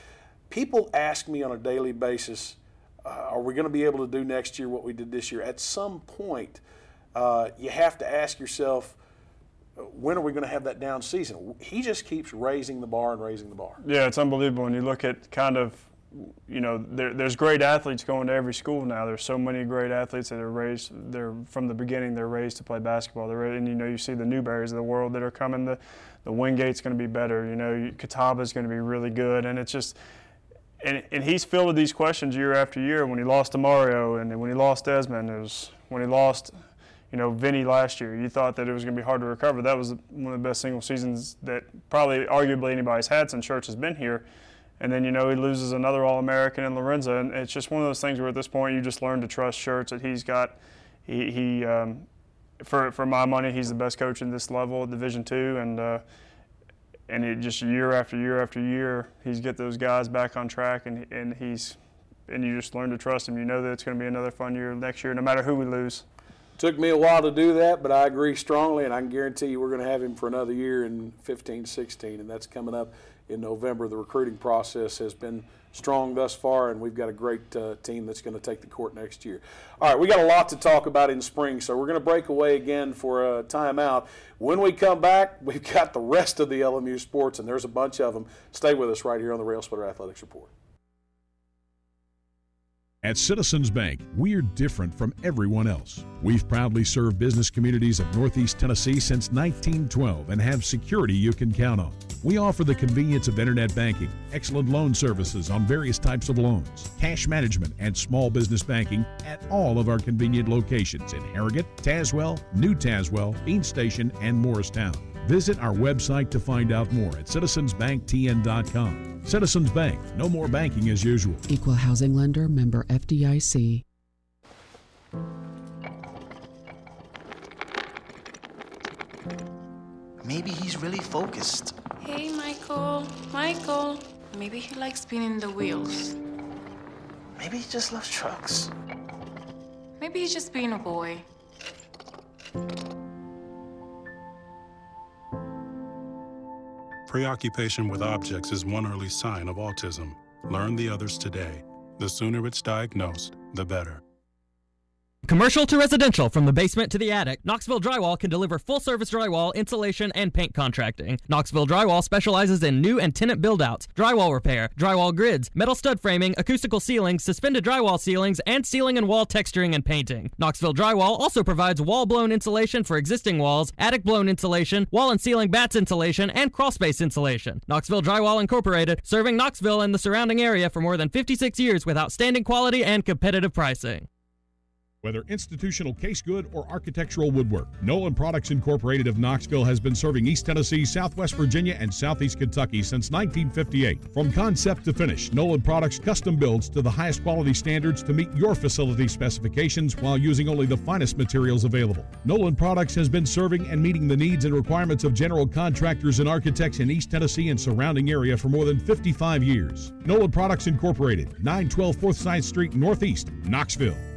people ask me on a daily basis, are we going to be able to do next year what we did this year? At some point, uh, you have to ask yourself, when are we going to have that down season? He just keeps raising the bar and raising the bar. Yeah, it's unbelievable when you look at kind of you know, there, there's great athletes going to every school now. There's so many great athletes that are raised. They're from the beginning. They're raised to play basketball. They're and you know you see the Newberries of the world that are coming. The the Wingate's going to be better. You know, Catawba's going to be really good, and it's just. And, and he's filled with these questions year after year. When he lost to Mario, and when he lost Desmond, it was when he lost, you know, Vinny last year. You thought that it was going to be hard to recover. That was one of the best single seasons that probably, arguably, anybody's had since Schertz has been here and then you know he loses another All-American in Lorenzo. and it's just one of those things where at this point you just learn to trust Schertz that he's got. He, he um, for for my money, he's the best coach in this level, Division two, and uh, and it just year after year after year, he's get those guys back on track, and and he's and you just learn to trust him. You know that it's going to be another fun year next year, no matter who we lose. Took me a while to do that, but I agree strongly, and I can guarantee you we're going to have him for another year in 15, 16, and that's coming up in November. The recruiting process has been strong thus far, and we've got a great uh, team that's going to take the court next year. All right, we got a lot to talk about in spring, so we're going to break away again for a timeout. When we come back, we've got the rest of the LMU sports, and there's a bunch of them. Stay with us right here on the Rail Splitter Athletics Report. At Citizens Bank, we're different from everyone else. We've proudly served business communities of Northeast Tennessee since 1912 and have security you can count on. We offer the convenience of internet banking, excellent loan services on various types of loans, cash management, and small business banking at all of our convenient locations in Harrogate, Tazewell, New Tazewell, Bean Station, and Morristown. Visit our website to find out more at citizensbanktn.com. Citizens Bank, no more banking as usual. Equal housing lender, member FDIC. Maybe he's really focused. Hey, Michael. Michael. Maybe he likes spinning the wheels. Maybe he just loves trucks. Maybe he's just being a boy. Preoccupation with objects is one early sign of autism. Learn the others today. The sooner it's diagnosed, the better. Commercial to residential, from the basement to the attic, Knoxville Drywall can deliver full service drywall, insulation, and paint contracting. Knoxville Drywall specializes in new and tenant buildouts, drywall repair, drywall grids, metal stud framing, acoustical ceilings, suspended drywall ceilings, and ceiling and wall texturing and painting. Knoxville Drywall also provides wall blown insulation for existing walls, attic blown insulation, wall and ceiling bats insulation, and crawl space insulation. Knoxville Drywall Incorporated, serving Knoxville and the surrounding area for more than 56 years with outstanding quality and competitive pricing. Whether institutional case good or architectural woodwork, Nolan Products Incorporated of Knoxville has been serving East Tennessee, Southwest Virginia, and Southeast Kentucky since 1958. From concept to finish, Nolan Products custom builds to the highest quality standards to meet your facility specifications while using only the finest materials available. Nolan Products has been serving and meeting the needs and requirements of general contractors and architects in East Tennessee and surrounding area for more than 55 years. Nolan Products Incorporated, 912 4th Side Street Northeast, Knoxville.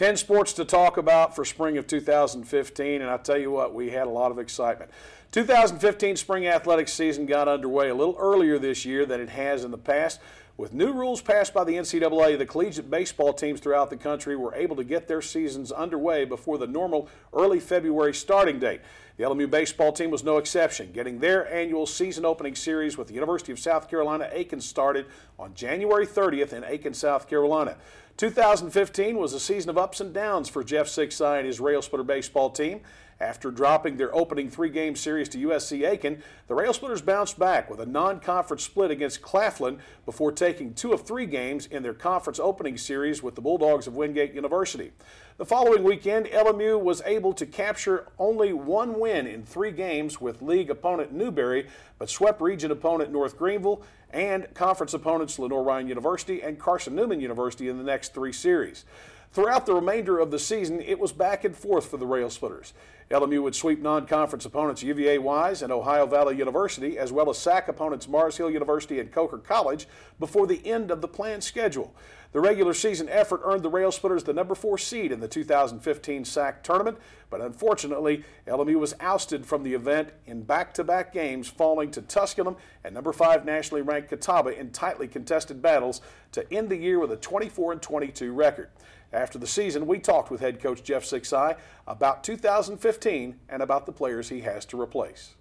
10 sports to talk about for spring of 2015, and I tell you what, we had a lot of excitement. 2015 spring athletics season got underway a little earlier this year than it has in the past. With new rules passed by the NCAA, the collegiate baseball teams throughout the country were able to get their seasons underway before the normal early February starting date. The LMU baseball team was no exception, getting their annual season opening series with the University of South Carolina Aiken started on January 30th in Aiken, South Carolina. 2015 was a season of ups and downs for Jeff Sziksai and his Rail Splitter baseball team. After dropping their opening three-game series to USC Aiken, the Rail Splitters bounced back with a non-conference split against Claflin before taking two of three games in their conference opening series with the Bulldogs of Wingate University. The following weekend, LMU was able to capture only one win in three games with league opponent Newberry, but swept region opponent North Greenville and conference opponents Lenoir-Rhyne University and Carson Newman University in the next three series. Throughout the remainder of the season, it was back and forth for the Rail Splitters. LMU would sweep non-conference opponents UVA Wise and Ohio Valley University, as well as SAC opponents Mars Hill University and Coker College before the end of the planned schedule. The regular season effort earned the Rail Splitters the number four seed in the 2015 SAC tournament, but unfortunately, LMU was ousted from the event in back-to-back games, falling to Tusculum and number five nationally ranked Catawba in tightly contested battles to end the year with a 24 22 record. After the season, we talked with head coach Jeff Sziksai about 2015 and about the players he has to replace.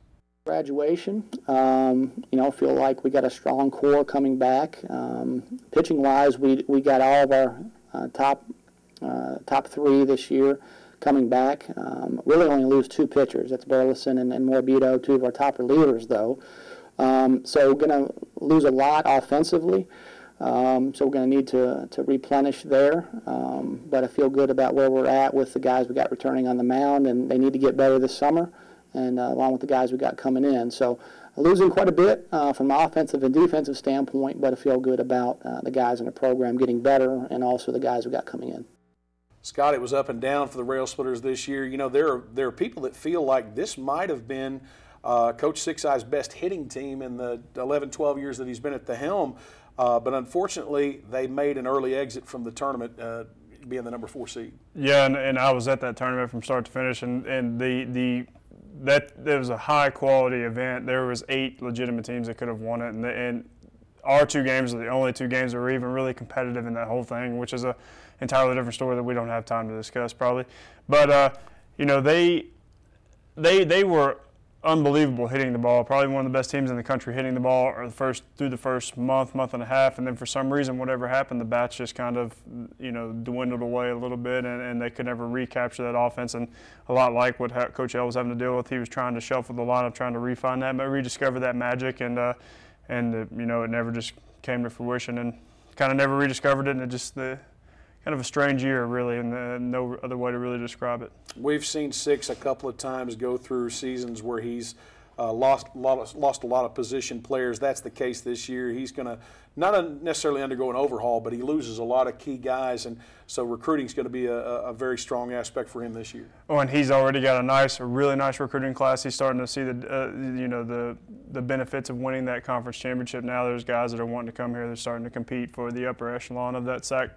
Graduation, um, you know, feel like we got a strong core coming back. Um, pitching wise, we, we got all of our uh, top uh, top three this year coming back. Um, really only lose two pitchers. That's Burleson and, and Morbido, two of our top relievers, though. Um, so going to lose a lot offensively. Um, so we're going to need to, to replenish there. Um, but I feel good about where we're at with the guys we got returning on the mound, and they need to get better this summer, and uh, along with the guys we got coming in. So losing quite a bit uh, from an offensive and defensive standpoint, but I feel good about uh, the guys in the program getting better, and also the guys we got coming in. Scott, it was up and down for the Rail Splitters this year. You know, there are, there are people that feel like this might have been uh, Coach Sziksai's best hitting team in the 11, 12 years that he's been at the helm. Uh, but unfortunately, they made an early exit from the tournament, uh, being the number four seed. Yeah, and, and I was at that tournament from start to finish, and, and the the that there was a high quality event. There was eight legitimate teams that could have won it, and, the, and our two games are the only two games that were even really competitive in that whole thing, which is a entirely different story that we don't have time to discuss probably. But uh, you know they they they were unbelievable hitting the ball. Probably one of the best teams in the country hitting the ball or the first through the first month, month and a half, and then for some reason, whatever happened, the bats just kind of you know dwindled away a little bit, and, and they could never recapture that offense. And a lot like what Coach L was having to deal with, he was trying to shuffle the lineup, trying to refine that, rediscover that magic, and uh, and uh, you know it never just came to fruition, and kind of never rediscovered it, and it just the kind of a strange year, really, and uh, no other way to really describe it. We've seen Six a couple of times go through seasons where he's uh, lost, lost lost a lot of position players. That's the case this year. He's going to not necessarily undergo an overhaul, but he loses a lot of key guys, and so recruiting is going to be a, a, very strong aspect for him this year. Oh, and he's already got a nice, a really nice recruiting class. He's starting to see the, uh, you know, the the benefits of winning that conference championship. Now there's guys that are wanting to come here. They're starting to compete for the upper echelon of that SAC.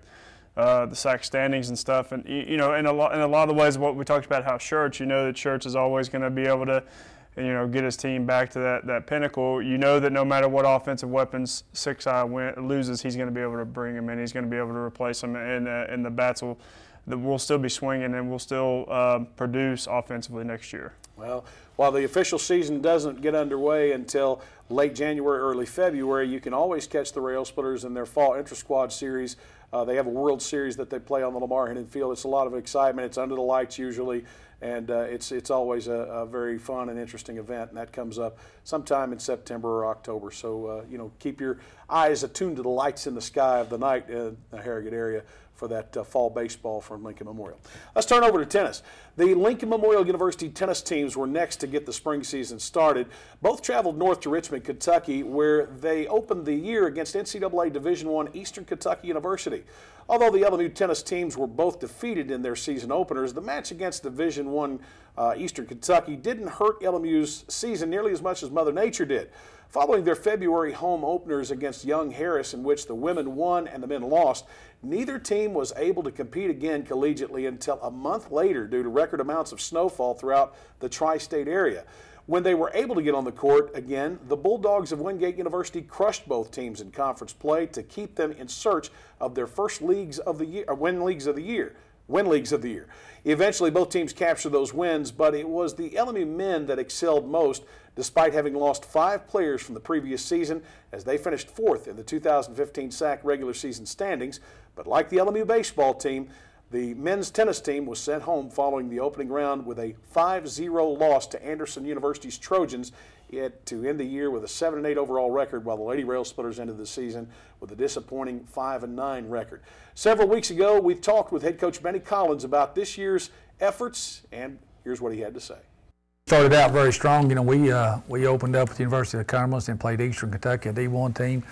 Uh, the SAC standings and stuff, and you know, in a lot in a lot of ways, what we talked about, how Schertz, you know, that Schertz is always going to be able to you know, get his team back to that, that pinnacle, you know that no matter what offensive weapons Sziksai win, loses, he's going to be able to bring him in. He's going to be able to replace him, and, uh, and the bats will, the, will still be swinging and will still uh, produce offensively next year. Well, while the official season doesn't get underway until late January, early February, you can always catch the Rail Splitters in their fall intra-squad series. Uh, they have a World Series that they play on the Lamar Hennon Field. It's a lot of excitement. It's under the lights usually and uh, it's it's always a, a, very fun and interesting event, and that comes up sometime in September or October. So uh, you know, keep your eyes attuned to the lights in the sky of the night in the Harrogate area for that uh, fall baseball from Lincoln Memorial. Let's turn over to tennis. The Lincoln Memorial University tennis teams were next to get the spring season started. Both traveled north to Richmond, Kentucky, where they opened the year against NCAA Division I Eastern Kentucky University. Although the LMU tennis teams were both defeated in their season openers, the match against Division I uh, Eastern Kentucky didn't hurt LMU's season nearly as much as Mother Nature did. Following their February home openers against Young Harris, in which the women won and the men lost, neither team was able to compete again collegiately until a month later due to record amounts of snowfall throughout the tri state area. When they were able to get on the court again, the Bulldogs of Wingate University crushed both teams in conference play to keep them in search of their first leagues of the year, uh, win leagues of the year, win leagues of the year. Eventually, both teams captured those wins, but it was the LMU men that excelled most, despite having lost five players from the previous season, as they finished fourth in the 2015 SAC regular season standings. But like the LMU baseball team, the men's tennis team was sent home following the opening round with a 5-0 loss to Anderson University's Trojans yet to end the year with a 7-8 overall record, while the Lady Rail Splitters ended the season with a disappointing 5-9 record. Several weeks ago, we talked with head coach Benny Collins about this year's efforts, and here's what he had to say. Started out very strong. You know, we uh, we opened up with the University of Cumberland and played Eastern Kentucky, a D1 team.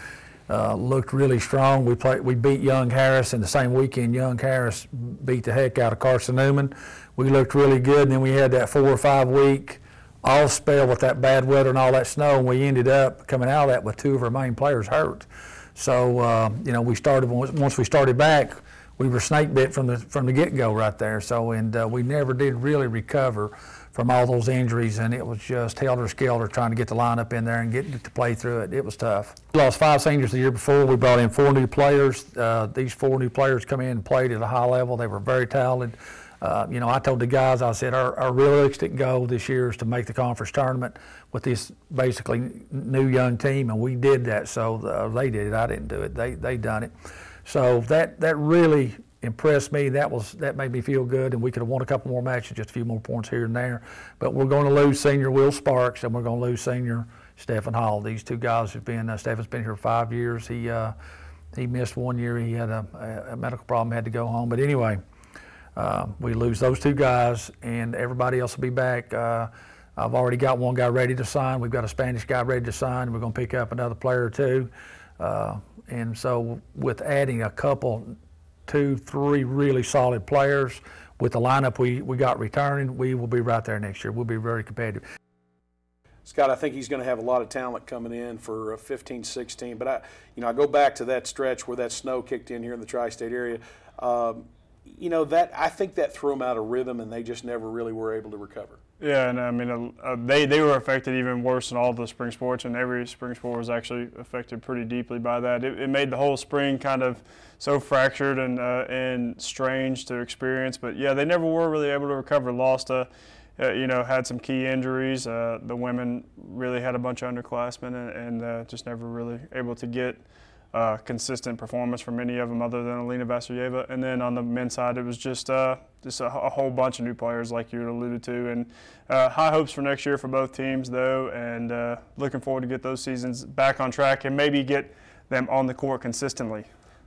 Uh, looked really strong. We played, we beat Young Harris, and the same weekend, Young Harris beat the heck out of Carson Newman. We looked really good, and then we had that four or five week all spell with that bad weather and all that snow, and we ended up coming out of that with two of our main players hurt. So uh, you know, we started once we started back, we were snake bit from the from the get go right there. So and uh, we never did really recover from all those injuries, and it was just helter skelter trying to get the lineup in there and get to play through it. It was tough. We lost five seniors the year before. We brought in four new players. Uh, these four new players come in and played at a high level. They were very talented. Uh, you know, I told the guys, I said, our, our, realistic goal this year is to make the conference tournament with this basically new young team, and we did that. So uh, they did it. I didn't do it. They they done it. So that that really impressed me. That was that made me feel good, and we could have won a couple more matches, just a few more points here and there. But we're going to lose senior Will Sparks, and we're going to lose senior Stephen Hall. These two guys have been. Uh, Stephen's been here five years. He uh, he missed one year. He had a, a, medical problem, had to go home. But anyway, uh, we lose those two guys, and everybody else will be back. Uh, I've already got one guy ready to sign. We've got a Spanish guy ready to sign. We're going to pick up another player or two. Uh, and so, with adding a couple two, three really solid players. With the lineup we, we got returning, we will be right there next year. We'll be very competitive. Scott, I think he's going to have a lot of talent coming in for 15, 16. But I, you know, I go back to that stretch where that snow kicked in here in the tri-state area. Um, you know that I think that threw them out of rhythm, and they just never really were able to recover. Yeah, and I mean, uh, they, they were affected even worse than all the spring sports, and every spring sport was actually affected pretty deeply by that. It, it made the whole spring kind of so fractured and uh, and strange to experience. But yeah, they never were really able to recover. Lost uh, you know, had some key injuries. Uh, the women really had a bunch of underclassmen, and, and uh, just never really able to get uh, consistent performance from any of them other than Alina Vassilyeva. And then on the men's side, it was just uh, just a, a, whole bunch of new players, like you alluded to. And uh, high hopes for next year for both teams, though, and uh, looking forward to get those seasons back on track and maybe get them on the court consistently.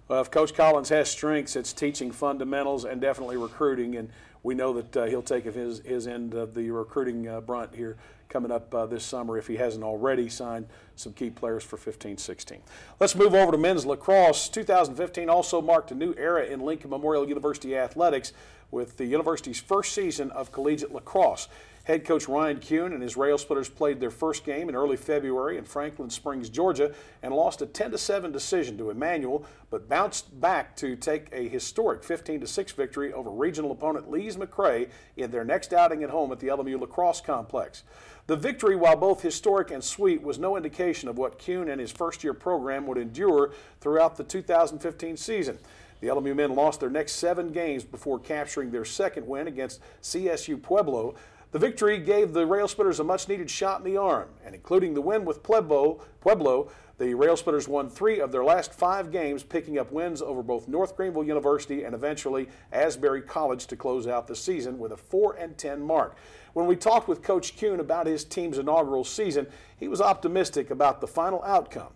Well, if Coach Collins has strengths, it's teaching fundamentals and definitely recruiting. And we know that uh, he'll take his, his end of the recruiting uh, brunt here coming up uh, this summer if he hasn't already signed some key players for 15-16. Let's move over to men's lacrosse. 2015 also marked a new era in Lincoln Memorial University athletics with the university's first season of collegiate lacrosse. Head coach Ryan Kuhn and his Rail Splitters played their first game in early February in Franklin Springs, Georgia, and lost a 10 7 decision to Emmanuel, but bounced back to take a historic 15 6 victory over regional opponent Lees-McRae in their next outing at home at the LMU Lacrosse Complex. The victory, while both historic and sweet, was no indication of what Kuhn and his first year program would endure throughout the 2015 season. The LMU men lost their next seven games before capturing their second win against CSU Pueblo. The victory gave the Rail Splitters a much needed shot in the arm, and including the win with Pueblo, Pueblo, the Rail Splitters won three of their last five games, picking up wins over both North Greenville University and eventually Asbury College to close out the season with a 4 and 10 mark. When we talked with Coach Kuhn about his team's inaugural season, he was optimistic about the final outcome.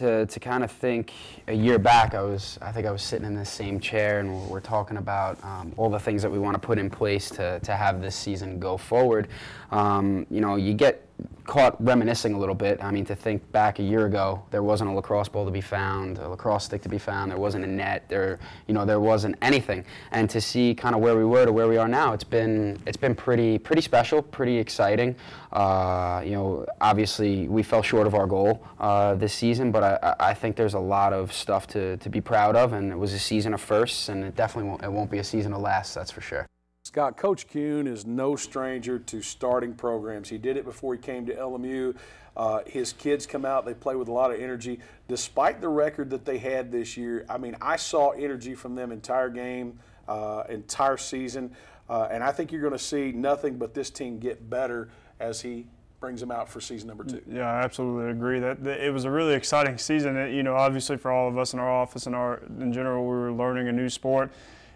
To, to kind of think a year back, I was I think I was sitting in the same chair and we're, we're talking about um, all the things that we want to put in place to, to have this season go forward. Um, you know, you get caught reminiscing a little bit. I mean, to think back a year ago, there wasn't a lacrosse ball to be found, a lacrosse stick to be found. There wasn't a net. There, you know, there wasn't anything. And to see kind of where we were to where we are now, it's been it's been pretty pretty special, pretty exciting. Uh, you know, obviously we fell short of our goal uh, this season, but I, I think there's a lot of stuff to, to be proud of, and it was a season of firsts, and it definitely won't, it won't be a season of lasts. That's for sure. Scott, Coach Kuhn is no stranger to starting programs. He did it before he came to LMU. Uh, his kids come out, they play with a lot of energy. Despite the record that they had this year, I mean, I saw energy from them entire game, uh, entire season, uh, and I think you're going to see nothing but this team get better as he brings them out for season number two. Yeah, I absolutely agree. That, that it was a really exciting season. It, you know, obviously for all of us in our office and our in general, we were learning a new sport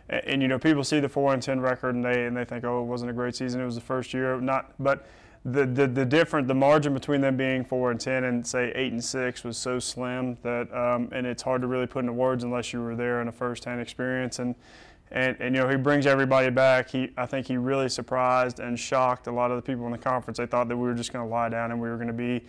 and, and, you know people see the four and ten record and they and they think oh it wasn't a great season. It was the first year. Not but the, the, the different the margin between them being four and ten and say eight and six was so slim that um, and it's hard to really put into words unless you were there in a first-hand experience. And and, and you know he brings everybody back. He I think he really surprised and shocked a lot of the people in the conference. They thought that we were just going to lie down and we were going to be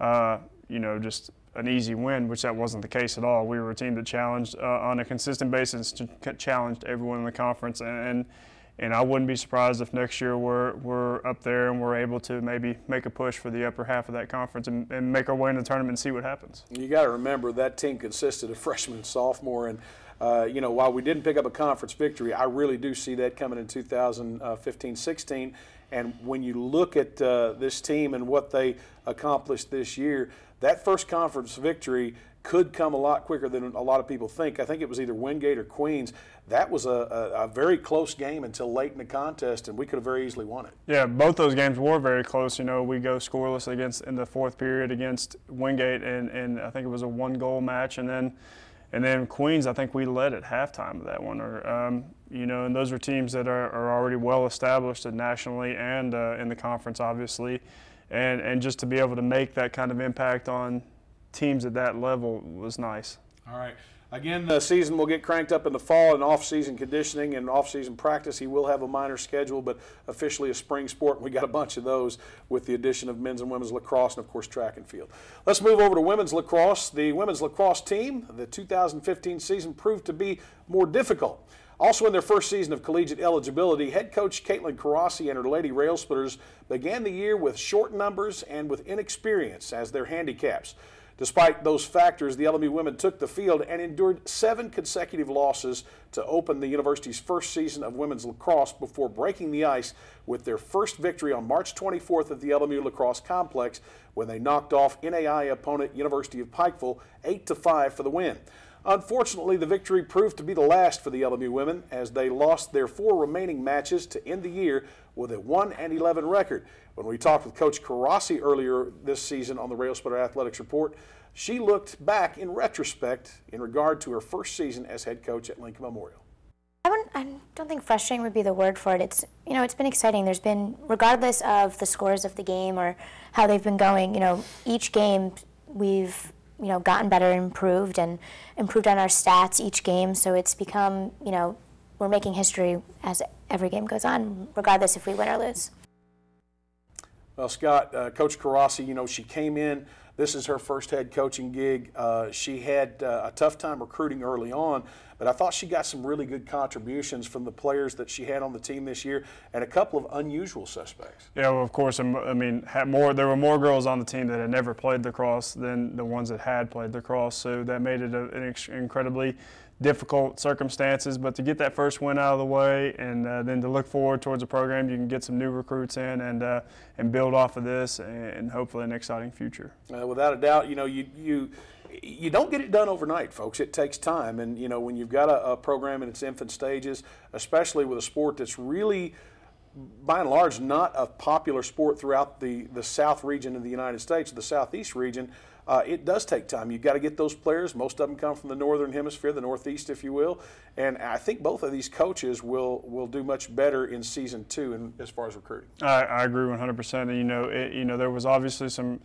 uh, you know just an easy win, which that wasn't the case at all. We were a team that challenged uh, on a consistent basis, to challenged everyone in the conference, and and I wouldn't be surprised if next year we're we're up there and we're able to maybe make a push for the upper half of that conference and, and make our way in the tournament and see what happens. You got to remember that team consisted of freshmen sophomore, and uh, you know while we didn't pick up a conference victory, I really do see that coming in 2015-16. And when you look at uh, this team and what they accomplished this year, that first conference victory could come a lot quicker than a lot of people think. I think it was either Wingate or Queens. That was a, a, a, very close game until late in the contest, and we could have very easily won it. Yeah, both those games were very close. You know, we go scoreless against in the fourth period against Wingate, and, and I think it was a one goal match, and then and then Queens, I think we led at halftime of that one. Or um, you know, and those are teams that are, are already well established nationally and uh, in the conference, obviously and and just to be able to make that kind of impact on teams at that level was nice. All right. Again, the season will get cranked up in the fall and off-season conditioning and off-season practice. He will have a minor schedule, but officially a spring sport. We got a bunch of those with the addition of men's and women's lacrosse and, of course, track and field. Let's move over to women's lacrosse. The women's lacrosse team, the 2015 season proved to be more difficult. Also in their first season of collegiate eligibility, head coach Caitlin Karasi and her Lady Rail Splitters began the year with short numbers and with inexperience as their handicaps. Despite those factors, the LMU women took the field and endured seven consecutive losses to open the university's first season of women's lacrosse before breaking the ice with their first victory on March 24th at the LMU Lacrosse Complex when they knocked off NAI opponent University of Pikeville 8 to 5 for the win. Unfortunately, the victory proved to be the last for the LMU women as they lost their four remaining matches to end the year with a 1 and 11 record. When we talked with Coach Karasi earlier this season on the Rail Splitter Athletics Report, she looked back in retrospect in regard to her first season as head coach at Lincoln Memorial. I, I don't think frustrating would be the word for it. It's you know it's been exciting. There's been regardless of the scores of the game or how they've been going. You know each game we've you know, gotten better improved and improved on our stats each game. So it's become, you know, we're making history as every game goes on, regardless if we win or lose. Well, Scott, uh, Coach Karasi, you know, she came in. This is her first head coaching gig. Uh, she had uh, a tough time recruiting early on, but I thought she got some really good contributions from the players that she had on the team this year, and a couple of unusual suspects. Yeah, well, of course. I mean, more. There were more girls on the team that had never played lacrosse than the ones that had played lacrosse. So that made it an incredibly difficult circumstances. But to get that first win out of the way, and uh, then to look forward towards a program you can get some new recruits in and uh, and build off of this, and, hopefully an exciting future. Uh, without a doubt, you know, you you you don't get it done overnight, folks. It takes time, and you know, when you've got a, a program in its infant stages, especially with a sport that's really by and large, not a popular sport throughout the, the South region of the United States, the Southeast region. Uh, it does take time. You've got to get those players. Most of them come from the Northern Hemisphere, the Northeast, if you will. And I think both of these coaches will will do much better in season two, in, as far as recruiting. I, I agree 100%. And, you know, it, you know, there was obviously some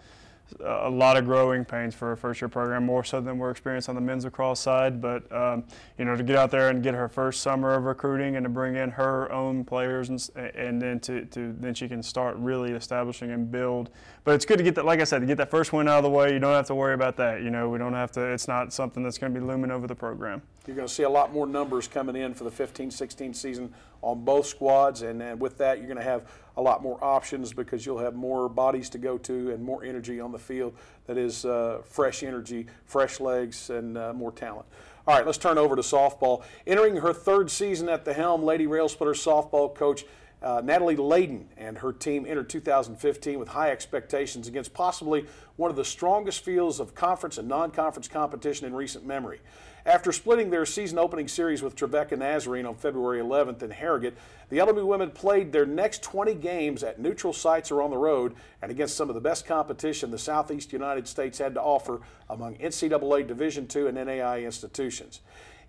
a lot of growing pains for a first year program, more so than we're experienced on the men's lacrosse side. But um, you know, to get out there and get her first summer of recruiting and to bring in her own players and, and then to, to then she can start really establishing and build. But it's good to get that, like I said, to get that first win out of the way. You don't have to worry about that. You know, we don't have to. It's not something that's going to be looming over the program. You're going to see a lot more numbers coming in for the 15-16 season on both squads, and, and with that, you're going to have a lot more options because you'll have more bodies to go to and more energy on the field that is uh, fresh energy, fresh legs, and uh, more talent. All right, let's turn over to softball. Entering her third season at the helm, Lady Rail Splitters softball coach uh, Natalie Layden and her team entered 2015 with high expectations against possibly one of the strongest fields of conference and non-conference competition in recent memory. After splitting their season opening series with Trevecca Nazarene on February 11th in Harrogate, the LMU women played their next 20 games at neutral sites or on the road and against some of the best competition the Southeast United States had to offer among NCAA Division II and NAI institutions.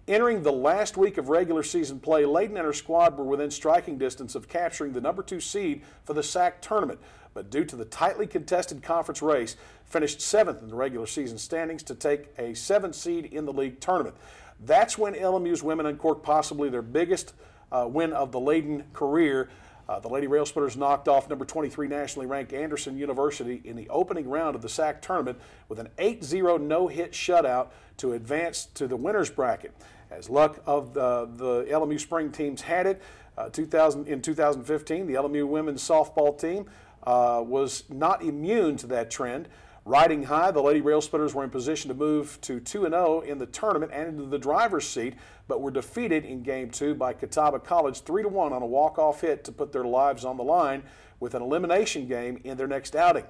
Entering the last week of regular season play, Layden and her squad were within striking distance of capturing the number two seed for the SAC tournament, but due to the tightly contested conference race, finished seventh in the regular season standings to take a seventh seed in the league tournament. That's when LMU's women uncorked possibly their biggest uh, win of the Layden career. Uh, the Lady Rail Splitters knocked off number 23 nationally ranked Anderson University in the opening round of the SAC tournament with an 8-0 no-hit shutout to advance to the winners bracket. As luck of the, the LMU spring teams had it, uh, 2000, in 2015, the LMU women's softball team uh, was not immune to that trend. Riding high, the Lady Rail Splitters were in position to move to 2 0 in the tournament and into the driver's seat, but were defeated in Game 2 by Catawba College 3 1 on a walk off hit to put their lives on the line with an elimination game in their next outing.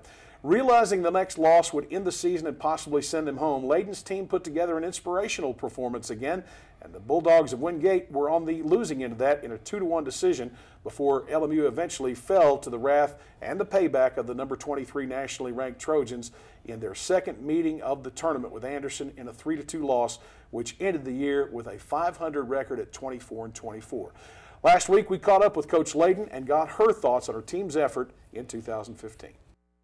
Realizing the next loss would end the season and possibly send them home, Layden's team put together an inspirational performance again, and the Bulldogs of Wingate were on the losing end of that in a 2 to 1 decision before LMU eventually fell to the wrath and the payback of the number 23 nationally ranked Trojans in their second meeting of the tournament with Anderson in a 3 to 2 loss, which ended the year with a 500 record at 24 and 24. Last week, we caught up with Coach Layden and got her thoughts on her team's effort in 2015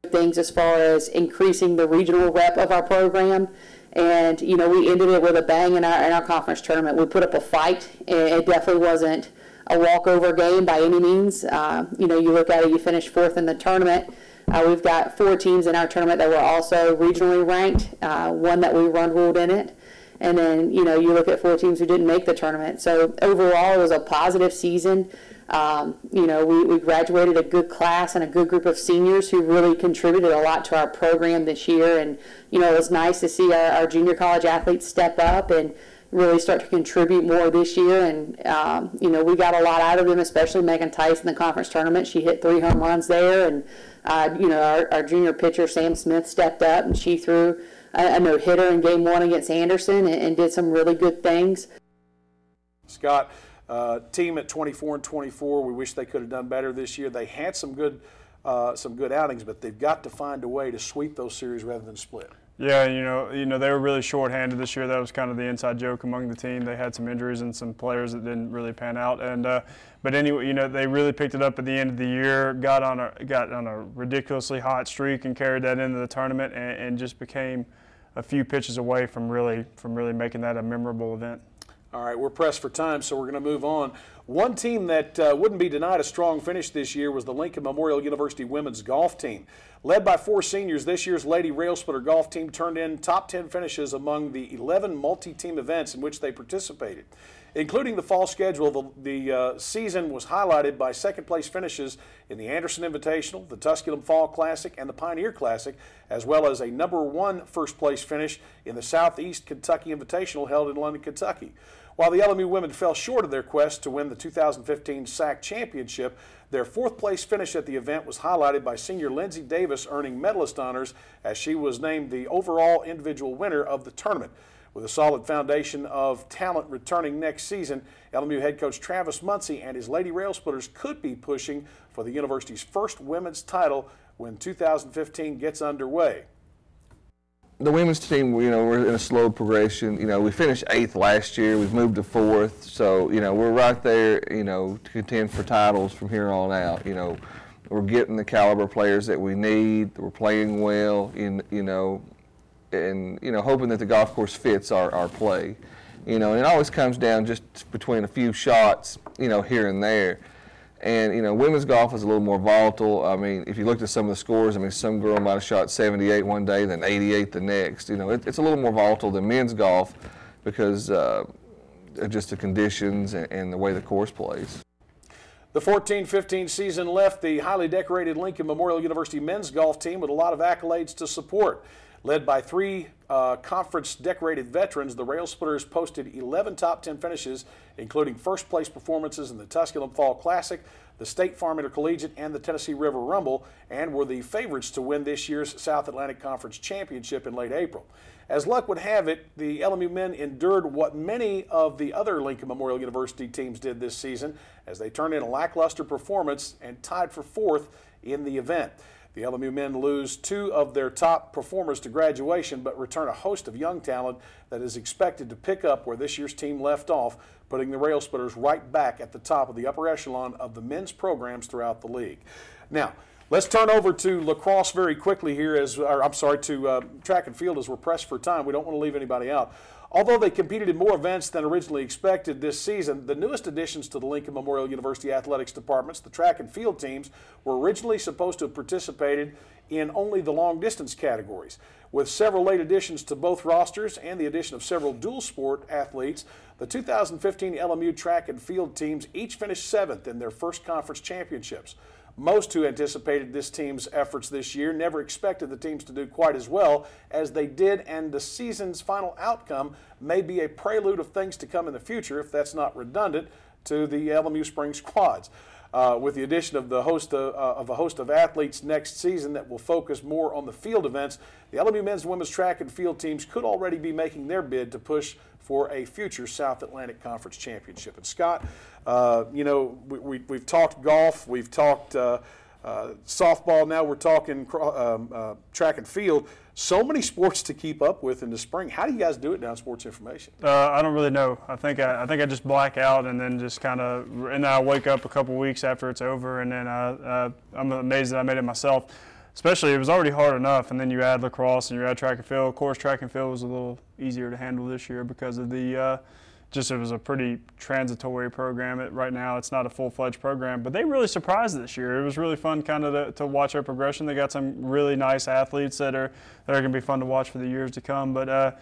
things as far as increasing the regional rep of our program. And, you know, we ended it with a bang in our, in our conference tournament. We put up a fight, and it definitely wasn't a walkover game by any means. Uh, you know, you look at it, you finish fourth in the tournament. Uh, we've got four teams in our tournament that were also regionally ranked, uh, one that we run ruled in it. And then, you know, you look at four teams who didn't make the tournament. So overall, it was a positive season. Um, you know, we, we graduated a good class and a good group of seniors who really contributed a lot to our program this year. And, you know, it was nice to see our, our junior college athletes step up and really start to contribute more this year. And, um, you know, we got a lot out of them, especially Megan Tice in the conference tournament. She hit three home runs there. And, uh, you know, our, our junior pitcher, Sam Smith, stepped up and she threw a, a no hitter in game one against Anderson and, and did some really good things. Scott, uh, team at 24 and 24. We wish they could have done better this year. They had some good, uh, some good outings, but they've got to find a way to sweep those series rather than split. Yeah, you know, you know they were really short-handed this year. That was kind of the inside joke among the team. They had some injuries and some players that didn't really pan out. And uh, but anyway, you know, they really picked it up at the end of the year. Got on a got on a ridiculously hot streak and carried that into the tournament, and, and just became a few pitches away from really from really making that a memorable event. All right, we're pressed for time, so we're going to move on. One team that uh, wouldn't be denied a strong finish this year was the Lincoln Memorial University women's golf team. Led by four seniors, this year's Lady Rail Splitter golf team turned in top 10 finishes among the 11 multi team events in which they participated. Including the fall schedule, the, the uh, season was highlighted by second place finishes in the Anderson Invitational, the Tusculum Fall Classic, and the Pioneer Classic, as well as a number one first place finish in the Southeast Kentucky Invitational held in London, Kentucky. While the LMU women fell short of their quest to win the 2015 SAC championship, their fourth place finish at the event was highlighted by senior Lindsay Davis earning medalist honors as she was named the overall individual winner of the tournament. With a solid foundation of talent returning next season, LMU head coach Travis Muncie and his Lady Rail Splitters could be pushing for the university's first women's title when 2015 gets underway the women's team, you know, we're in a slow progression. You know, we finished eighth last year. We've moved to fourth, so you know we're right there. You know, to contend for titles from here on out. You know, we're getting the caliber players that we need. We're playing well. In you know, and you know, hoping that the golf course fits our our play. You know, and it always comes down just between a few shots. You know, here and there. And you know, women's golf is a little more volatile. I mean, if you looked at some of the scores, I mean, some girl might have shot 78 one day, then 88 the next. You know, it, it's a little more volatile than men's golf because uh, just the conditions and, and the way the course plays. The 14-15 season left the highly decorated Lincoln Memorial University men's golf team with a lot of accolades to support. Led by three uh, conference decorated veterans, the Rail Splitters posted 11 top 10 finishes, including first place performances in the Tusculum Fall Classic, the State Farm Intercollegiate, and the Tennessee River Rumble, and were the favorites to win this year's South Atlantic Conference Championship in late April. As luck would have it, the LMU men endured what many of the other Lincoln Memorial University teams did this season as they turned in a lackluster performance and tied for fourth in the event. The LMU men lose two of their top performers to graduation, but return a host of young talent that is expected to pick up where this year's team left off, putting the Rail Splitters right back at the top of the upper echelon of the men's programs throughout the league. Now, let's turn over to lacrosse very quickly here, as or, I'm sorry, to uh, track and field as we're pressed for time. We don't want to leave anybody out. Although they competed in more events than originally expected this season, the newest additions to the Lincoln Memorial University athletics departments, the track and field teams, were originally supposed to have participated in only the long distance categories. With several late additions to both rosters and the addition of several dual sport athletes, the 2015 LMU track and field teams each finished seventh in their first conference championships. Most who anticipated this team's efforts this year never expected the teams to do quite as well as they did, and the season's final outcome may be a prelude of things to come in the future, if that's not redundant, to the LMU Spring squads. Uh, with the addition of the host of, uh, of, a host of athletes next season that will focus more on the field events, the LMU men's and women's track and field teams could already be making their bid to push for a future South Atlantic Conference championship. And Scott, uh, you know, we, have we, talked golf, we've talked uh, uh, softball, now we're talking um, uh, track and field. So many sports to keep up with in the spring. How do you guys do it down Sports Information? Uh, I don't really know. I think I, I, think I just black out and then just kind of, and then I wake up a couple weeks after it's over, and then I, I'm amazed that I made it myself especially it was already hard enough, and then you add lacrosse and you add track and field. Of course, track and field was a little easier to handle this year because of the uh, just it was a pretty transitory program. It, right now, it's not a full-fledged program, but they really surprised this year. It was really fun, kind of to, to watch their progression. They got some really nice athletes that are that are going to be fun to watch for the years to come. But uh,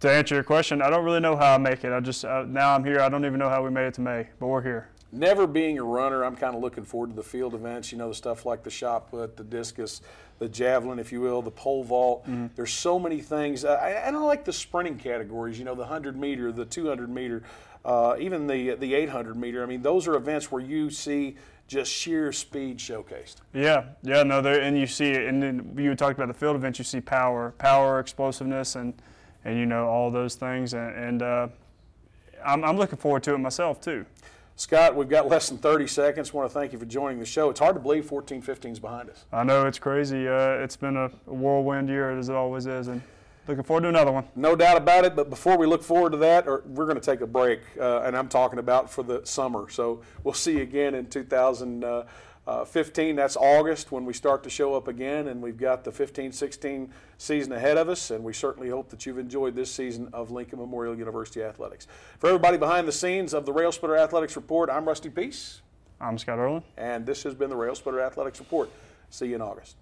to answer your question, I don't really know how I make it. I just uh, now I'm here. I don't even know how we made it to May, but we're here never being a runner, I'm kind of looking forward to the field events. You know, the stuff like the shot put, the discus, the javelin, if you will, the pole vault. Mm-hmm. There's so many things. I, I, don't like the sprinting categories. You know, the 100 meter, the 200 meter, uh, even the the 800 meter. I mean, those are events where you see just sheer speed showcased. Yeah, yeah, no, and you see it, and then you talked about the field events. You see power, power, explosiveness, and and you know all those things, and, and uh, I'm, I'm looking forward to it myself too. Scott, we've got less than 30 seconds. I want to thank you for joining the show. It's hard to believe 14 15 is behind us. I know, it's crazy. Uh, it's been a whirlwind year, as it always is. And looking forward to another one. No doubt about it. But before we look forward to that, or we're going to take a break, uh, and I'm talking about for the summer. So we'll see you again in 2000. Uh, Uh, 15, that's August when we start to show up again, and we've got the 15 16 season ahead of us, and we certainly hope that you've enjoyed this season of Lincoln Memorial University Athletics. For everybody behind the scenes of the Rail Splitter Athletics Report, I'm Rusty Peace. I'm Scott Erlin. And this has been the Rail Splitter Athletics Report. See you in August.